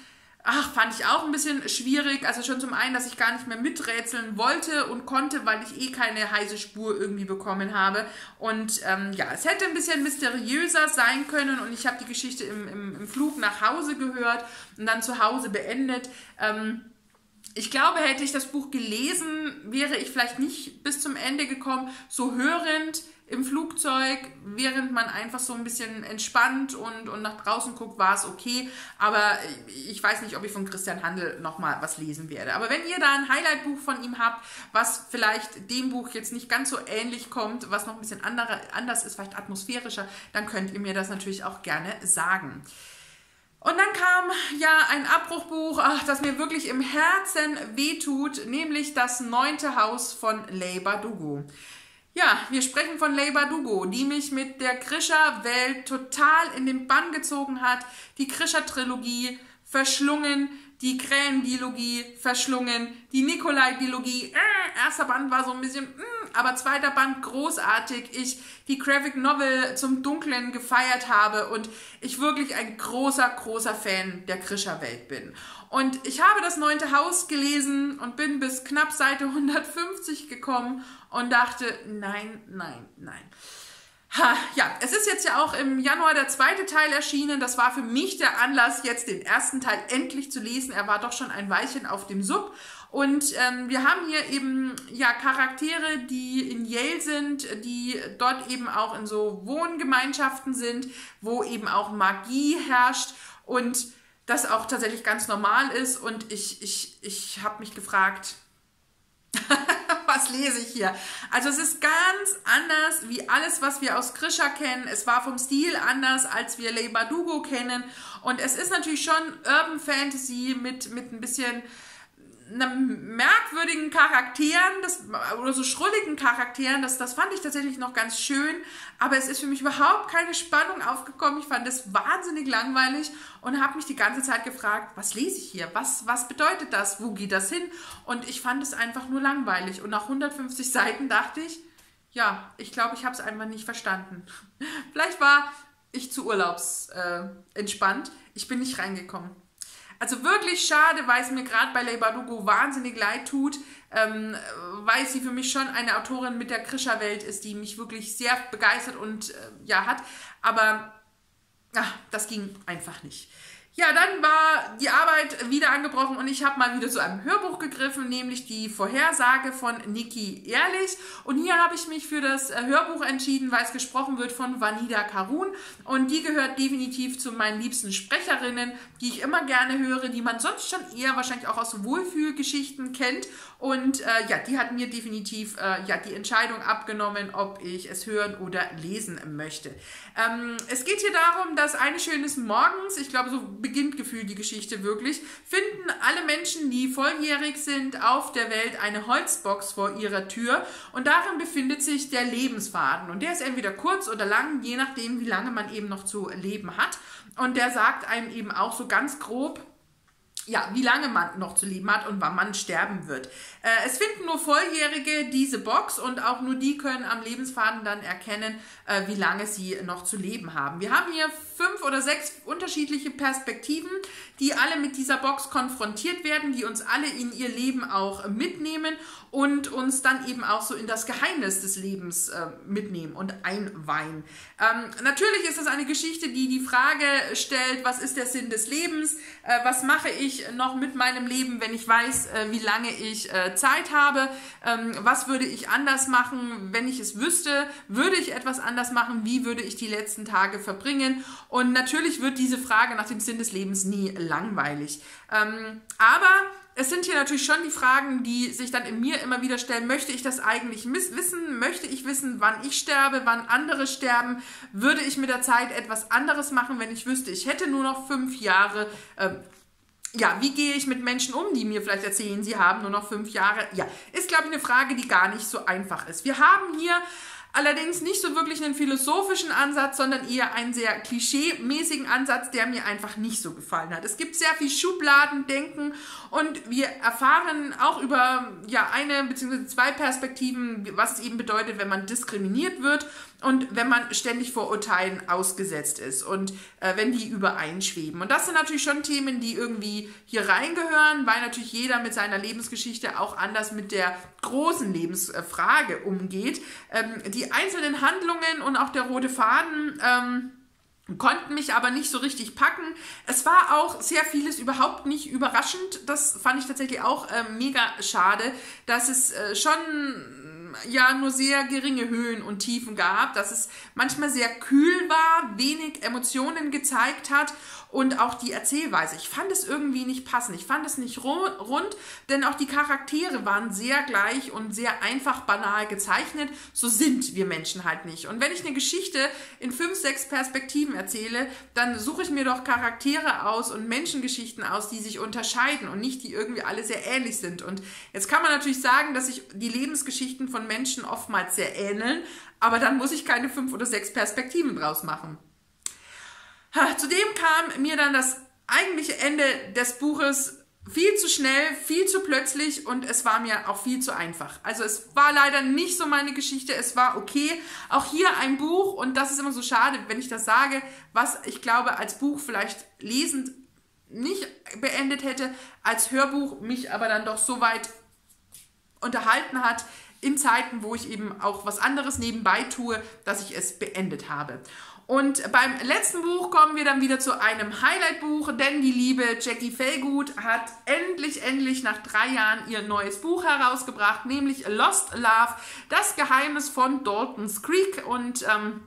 Ach, fand ich auch ein bisschen schwierig. Also schon zum einen, dass ich gar nicht mehr miträtseln wollte und konnte, weil ich eh keine heiße Spur irgendwie bekommen habe. Und ähm, ja, es hätte ein bisschen mysteriöser sein können und ich habe die Geschichte im, im, im, Flug nach Hause gehört und dann zu Hause beendet. Ähm, ich glaube, hätte ich das Buch gelesen, wäre ich vielleicht nicht bis zum Ende gekommen, so hörend im Flugzeug, während man einfach so ein bisschen entspannt und, und nach draußen guckt, war es okay. Aber ich weiß nicht, ob ich von Christian Handel nochmal was lesen werde. Aber wenn ihr da ein Highlight-Buch von ihm habt, was vielleicht dem Buch jetzt nicht ganz so ähnlich kommt, was noch ein bisschen andere, anders ist, vielleicht atmosphärischer, dann könnt ihr mir das natürlich auch gerne sagen. Und dann kam ja ein Abbruchbuch, ach, das mir wirklich im Herzen wehtut, nämlich das neunte Haus von Leiba Dugu. Ja, wir sprechen von Leiba Dugo, die mich mit der Krischer-Welt total in den Bann gezogen hat. Die Krischer-Trilogie verschlungen, die Krähen-Dilogie verschlungen, die Nikolai-Dilogie, äh, erster Band war so ein bisschen, mh, mm, aber zweiter Band großartig. Ich die Graphic Novel zum Dunklen gefeiert habe und ich wirklich ein großer, großer Fan der Krischer-Welt bin. Und ich habe das neunte Haus gelesen und bin bis knapp Seite 150 gekommen und dachte, nein, nein, nein. Ha, ja, es ist jetzt ja auch im Januar der zweite Teil erschienen. Das war für mich der Anlass, jetzt den ersten Teil endlich zu lesen. Er war doch schon ein Weilchen auf dem Sub. Und ähm, wir haben hier eben ja Charaktere, die in Yale sind, die dort eben auch in so Wohngemeinschaften sind, wo eben auch Magie herrscht und das auch tatsächlich ganz normal ist. Und ich, ich, ich habe mich gefragt, was lese ich hier? Also es ist ganz anders wie alles, was wir aus Krisha kennen. Es war vom Stil anders, als wir Le Bardugo kennen. Und es ist natürlich schon Urban Fantasy mit, mit ein bisschen merkwürdigen Charakteren das, oder so schrulligen Charakteren. Das, das fand ich tatsächlich noch ganz schön. Aber es ist für mich überhaupt keine Spannung aufgekommen. Ich fand es wahnsinnig langweilig und habe mich die ganze Zeit gefragt, was lese ich hier? Was, was bedeutet das? Wo geht das hin? Und ich fand es einfach nur langweilig. Und nach 150 Seiten dachte ich, ja, ich glaube, ich habe es einfach nicht verstanden. Vielleicht war ich zu Urlaubs äh, entspannt. Ich bin nicht reingekommen. Also wirklich schade, weil es mir gerade bei Leigh Bardugo wahnsinnig leid tut, ähm, weil sie für mich schon eine Autorin mit der Krischer-Welt ist, die mich wirklich sehr begeistert und äh, ja hat. Aber ach, das ging einfach nicht. Ja, dann war die Arbeit wieder angebrochen und ich habe mal wieder zu einem Hörbuch gegriffen, nämlich die Vorhersage von Niki Ehrlich. Und hier habe ich mich für das äh, Hörbuch entschieden, weil es gesprochen wird von Vanida Karun. Und die gehört definitiv zu meinen liebsten Sprecherinnen, die ich immer gerne höre, die man sonst schon eher wahrscheinlich auch aus Wohlfühlgeschichten kennt. Und äh, ja, die hat mir definitiv äh, ja, die Entscheidung abgenommen, ob ich es hören oder lesen möchte. Ähm, es geht hier darum, dass eines schönes Morgens, ich glaube, so beginnt gefühlt die Geschichte wirklich, finden alle Menschen, die volljährig sind, auf der Welt eine Holzbox vor ihrer Tür und darin befindet sich der Lebensfaden. Und der ist entweder kurz oder lang, je nachdem, wie lange man eben noch zu leben hat. Und der sagt einem eben auch so ganz grob, ja, wie lange man noch zu leben hat und wann man sterben wird. Äh, es finden nur Volljährige diese Box und auch nur die können am Lebensfaden dann erkennen, äh, wie lange sie noch zu leben haben. Wir haben hier fünf oder sechs unterschiedliche Perspektiven, die alle mit dieser Box konfrontiert werden, die uns alle in ihr Leben auch mitnehmen und uns dann eben auch so in das Geheimnis des Lebens äh, mitnehmen und einweihen. Ähm, natürlich ist es eine Geschichte, die die Frage stellt, was ist der Sinn des Lebens? Äh, was mache ich noch mit meinem Leben, wenn ich weiß, äh, wie lange ich äh, Zeit habe? Ähm, was würde ich anders machen, wenn ich es wüsste? Würde ich etwas anders machen? Wie würde ich die letzten Tage verbringen? Und natürlich wird diese Frage nach dem Sinn des Lebens nie langweilig. Ähm, aber es sind hier natürlich schon die Fragen, die sich dann in mir immer wieder stellen. Möchte ich das eigentlich wissen? Möchte ich wissen, wann ich sterbe, wann andere sterben? Würde ich mit der Zeit etwas anderes machen, wenn ich wüsste, ich hätte nur noch fünf Jahre? Ähm, ja, wie gehe ich mit Menschen um, die mir vielleicht erzählen, sie haben nur noch fünf Jahre? Ja, ist, glaube ich, eine Frage, die gar nicht so einfach ist. Wir haben hier Allerdings nicht so wirklich einen philosophischen Ansatz, sondern eher einen sehr klischee-mäßigen Ansatz, der mir einfach nicht so gefallen hat. Es gibt sehr viel Schubladendenken und wir erfahren auch über ja, eine bzw. zwei Perspektiven, was es eben bedeutet, wenn man diskriminiert wird und wenn man ständig vor Urteilen ausgesetzt ist und äh, wenn die übereinschweben. Und das sind natürlich schon Themen, die irgendwie hier reingehören, weil natürlich jeder mit seiner Lebensgeschichte auch anders mit der großen Lebensfrage umgeht. Ähm, die einzelnen Handlungen und auch der rote Faden. Ähm, konnten mich aber nicht so richtig packen. Es war auch sehr vieles überhaupt nicht überraschend. Das fand ich tatsächlich auch äh, mega schade, dass es äh, schon ja nur sehr geringe Höhen und Tiefen gab, dass es manchmal sehr kühl war, wenig Emotionen gezeigt hat und auch die Erzählweise. Ich fand es irgendwie nicht passend. Ich fand es nicht rund, denn auch die Charaktere waren sehr gleich und sehr einfach banal gezeichnet. So sind wir Menschen halt nicht. Und wenn ich eine Geschichte in fünf, sechs Perspektiven erzähle, dann suche ich mir doch Charaktere aus und Menschengeschichten aus, die sich unterscheiden und nicht die irgendwie alle sehr ähnlich sind. Und jetzt kann man natürlich sagen, dass sich die Lebensgeschichten von Menschen oftmals sehr ähneln, aber dann muss ich keine fünf oder sechs Perspektiven draus machen. Zudem kam mir dann das eigentliche Ende des Buches viel zu schnell, viel zu plötzlich und es war mir auch viel zu einfach. Also es war leider nicht so meine Geschichte, es war okay. Auch hier ein Buch und das ist immer so schade, wenn ich das sage, was ich glaube als Buch vielleicht lesend nicht beendet hätte, als Hörbuch mich aber dann doch so weit unterhalten hat in Zeiten, wo ich eben auch was anderes nebenbei tue, dass ich es beendet habe. Und beim letzten Buch kommen wir dann wieder zu einem Highlight-Buch, denn die liebe Jackie Fellgut hat endlich, endlich nach drei Jahren ihr neues Buch herausgebracht, nämlich Lost Love, das Geheimnis von Dalton's Creek. Und ähm,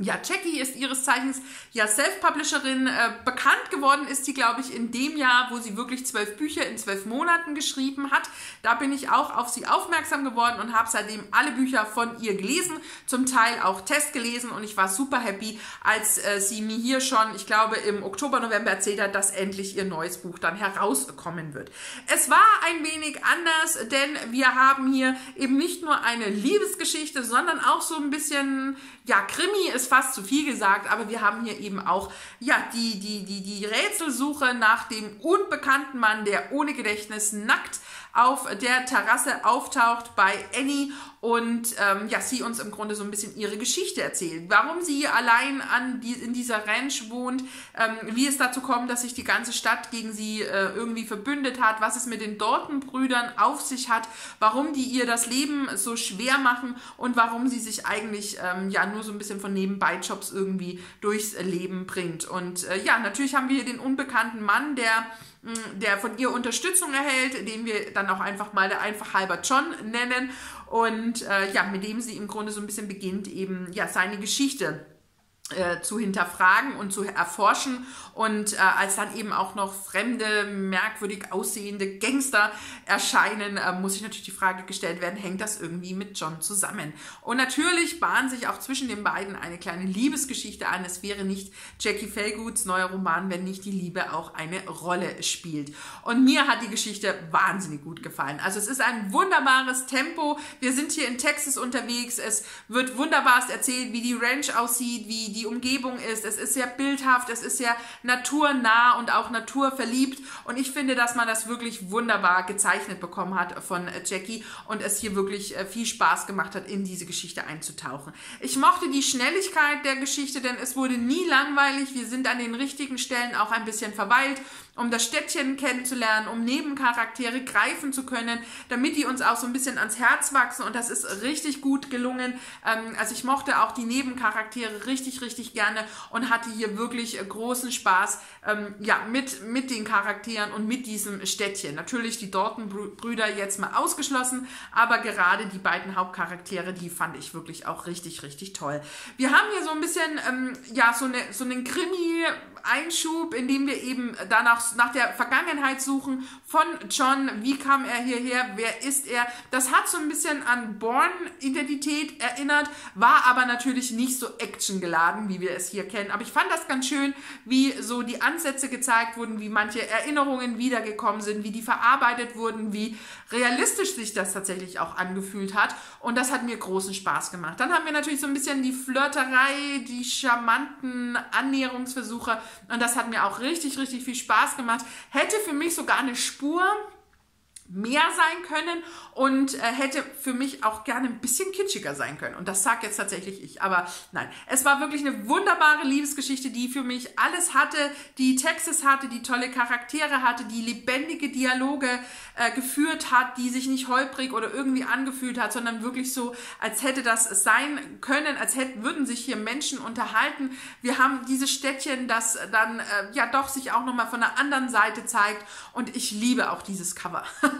ja, Jackie ist ihres Zeichens ja Self-Publisherin. Äh, bekannt geworden ist sie, glaube ich, in dem Jahr, wo sie wirklich zwölf Bücher in zwölf Monaten geschrieben hat. Da bin ich auch auf sie aufmerksam geworden und habe seitdem alle Bücher von ihr gelesen, zum Teil auch Test gelesen und ich war super happy, als äh, sie mir hier schon, ich glaube, im Oktober, November erzählt hat, dass endlich ihr neues Buch dann herauskommen wird. Es war ein wenig anders, denn wir haben hier eben nicht nur eine Liebesgeschichte, sondern auch so ein bisschen, ja, Krimi ist fast zu viel gesagt, aber wir haben hier eben auch ja, die, die, die, die Rätselsuche nach dem unbekannten Mann, der ohne Gedächtnis nackt auf der Terrasse auftaucht bei Annie und ähm, ja, sie uns im Grunde so ein bisschen ihre Geschichte erzählt. Warum sie allein an die, in dieser Ranch wohnt, ähm, wie es dazu kommt, dass sich die ganze Stadt gegen sie äh, irgendwie verbündet hat, was es mit den Dorten-Brüdern auf sich hat, warum die ihr das Leben so schwer machen und warum sie sich eigentlich ähm, ja nur so ein bisschen von Nebenbei-Jobs irgendwie durchs Leben bringt. Und äh, ja, natürlich haben wir hier den unbekannten Mann, der der von ihr Unterstützung erhält, den wir dann auch einfach mal der einfach halber John nennen und äh, ja, mit dem sie im Grunde so ein bisschen beginnt, eben ja seine Geschichte äh, zu hinterfragen und zu erforschen und äh, als dann eben auch noch fremde, merkwürdig aussehende Gangster erscheinen, äh, muss sich natürlich die Frage gestellt werden, hängt das irgendwie mit John zusammen? Und natürlich bahnt sich auch zwischen den beiden eine kleine Liebesgeschichte an. Es wäre nicht Jackie Fellgoods neuer Roman, wenn nicht die Liebe auch eine Rolle spielt. Und mir hat die Geschichte wahnsinnig gut gefallen. Also es ist ein wunderbares Tempo. Wir sind hier in Texas unterwegs. Es wird wunderbarst erzählt, wie die Ranch aussieht, wie die die Umgebung ist. Es ist sehr bildhaft, es ist sehr naturnah und auch naturverliebt. Und ich finde, dass man das wirklich wunderbar gezeichnet bekommen hat von äh, Jackie und es hier wirklich äh, viel Spaß gemacht hat, in diese Geschichte einzutauchen. Ich mochte die Schnelligkeit der Geschichte, denn es wurde nie langweilig. Wir sind an den richtigen Stellen auch ein bisschen verweilt um das Städtchen kennenzulernen, um Nebencharaktere greifen zu können, damit die uns auch so ein bisschen ans Herz wachsen. Und das ist richtig gut gelungen. Ähm, also ich mochte auch die Nebencharaktere richtig, richtig gerne und hatte hier wirklich großen Spaß ähm, ja, mit, mit den Charakteren und mit diesem Städtchen. Natürlich die Dortenbrüder jetzt mal ausgeschlossen, aber gerade die beiden Hauptcharaktere, die fand ich wirklich auch richtig, richtig toll. Wir haben hier so ein bisschen, ähm, ja, so, eine, so einen Krimi-Einschub, in dem wir eben danach nach der Vergangenheit suchen von John. Wie kam er hierher? Wer ist er? Das hat so ein bisschen an Born-Identität erinnert, war aber natürlich nicht so actiongeladen, wie wir es hier kennen. Aber ich fand das ganz schön, wie so die Ansätze gezeigt wurden, wie manche Erinnerungen wiedergekommen sind, wie die verarbeitet wurden, wie realistisch sich das tatsächlich auch angefühlt hat. Und das hat mir großen Spaß gemacht. Dann haben wir natürlich so ein bisschen die Flirterei, die charmanten Annäherungsversuche. Und das hat mir auch richtig, richtig viel Spaß gemacht. Hätte für mich sogar eine Spur mehr sein können und äh, hätte für mich auch gerne ein bisschen kitschiger sein können. Und das sagt jetzt tatsächlich ich. Aber nein, es war wirklich eine wunderbare Liebesgeschichte, die für mich alles hatte, die Texas hatte, die tolle Charaktere hatte, die lebendige Dialoge äh, geführt hat, die sich nicht holprig oder irgendwie angefühlt hat, sondern wirklich so, als hätte das sein können, als hätten, würden sich hier Menschen unterhalten. Wir haben dieses Städtchen, das dann äh, ja doch sich auch nochmal von der anderen Seite zeigt. Und ich liebe auch dieses Cover.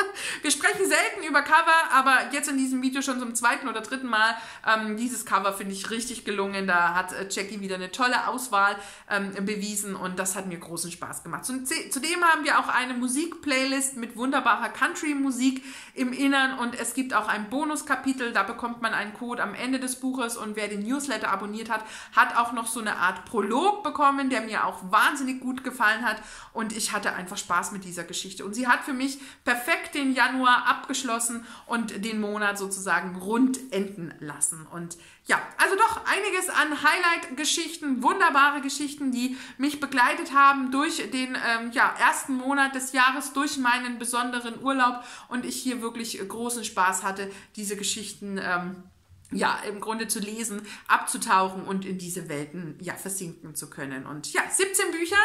Wir sprechen selten über Cover, aber jetzt in diesem Video schon zum zweiten oder dritten Mal. Ähm, dieses Cover finde ich richtig gelungen. Da hat äh, Jackie wieder eine tolle Auswahl ähm, bewiesen und das hat mir großen Spaß gemacht. Zudem haben wir auch eine Musikplaylist mit wunderbarer Country-Musik im Innern und es gibt auch ein Bonuskapitel. Da bekommt man einen Code am Ende des Buches und wer den Newsletter abonniert hat, hat auch noch so eine Art Prolog bekommen, der mir auch wahnsinnig gut gefallen hat und ich hatte einfach Spaß mit dieser Geschichte. Und sie hat für mich perfekt den Januar abgeschlossen und den Monat sozusagen rund enden lassen. Und ja, also doch einiges an Highlight-Geschichten, wunderbare Geschichten, die mich begleitet haben durch den ähm, ja, ersten Monat des Jahres, durch meinen besonderen Urlaub und ich hier wirklich großen Spaß hatte, diese Geschichten ähm, ja, im Grunde zu lesen, abzutauchen und in diese Welten ja versinken zu können. Und ja, 17 Bücher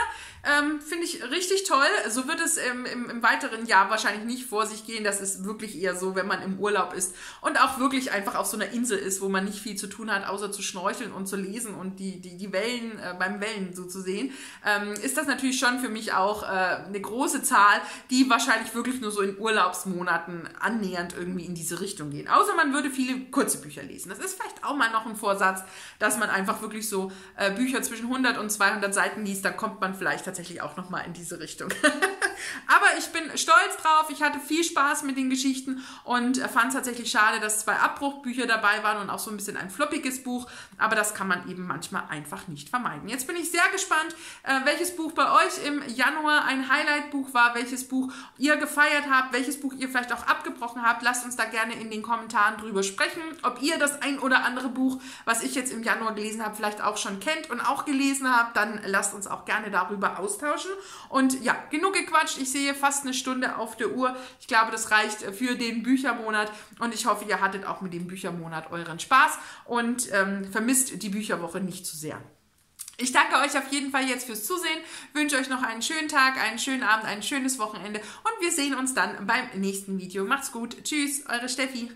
ähm, finde ich richtig toll. So wird es im, im, im, weiteren Jahr wahrscheinlich nicht vor sich gehen. Das ist wirklich eher so, wenn man im Urlaub ist und auch wirklich einfach auf so einer Insel ist, wo man nicht viel zu tun hat, außer zu schnorcheln und zu lesen und die, die, die Wellen äh, beim Wellen so zu sehen, ähm, ist das natürlich schon für mich auch äh, eine große Zahl, die wahrscheinlich wirklich nur so in Urlaubsmonaten annähernd irgendwie in diese Richtung gehen. Außer man würde viele kurze Bücher lesen lesen. Das ist vielleicht auch mal noch ein Vorsatz, dass man einfach wirklich so äh, Bücher zwischen 100 und 200 Seiten liest. Da kommt man vielleicht tatsächlich auch noch mal in diese Richtung. Aber ich bin stolz drauf. Ich hatte viel Spaß mit den Geschichten und fand es tatsächlich schade, dass zwei Abbruchbücher dabei waren und auch so ein bisschen ein floppiges Buch. Aber das kann man eben manchmal einfach nicht vermeiden. Jetzt bin ich sehr gespannt, äh, welches Buch bei euch im Januar ein Highlight-Buch war, welches Buch ihr gefeiert habt, welches Buch ihr vielleicht auch abgebrochen habt. Lasst uns da gerne in den Kommentaren drüber sprechen, ob ihr das ein oder andere Buch, was ich jetzt im Januar gelesen habe, vielleicht auch schon kennt und auch gelesen habt. Dann lasst uns auch gerne darüber austauschen. Und ja, genug gequatscht. Ich sehe fast eine Stunde auf der Uhr. Ich glaube, das reicht für den Büchermonat und ich hoffe, ihr hattet auch mit dem Büchermonat euren Spaß und ähm, vermisst die Bücherwoche nicht zu sehr. Ich danke euch auf jeden Fall jetzt fürs Zusehen, wünsche euch noch einen schönen Tag, einen schönen Abend, ein schönes Wochenende und wir sehen uns dann beim nächsten Video. Macht's gut. Tschüss, eure Steffi.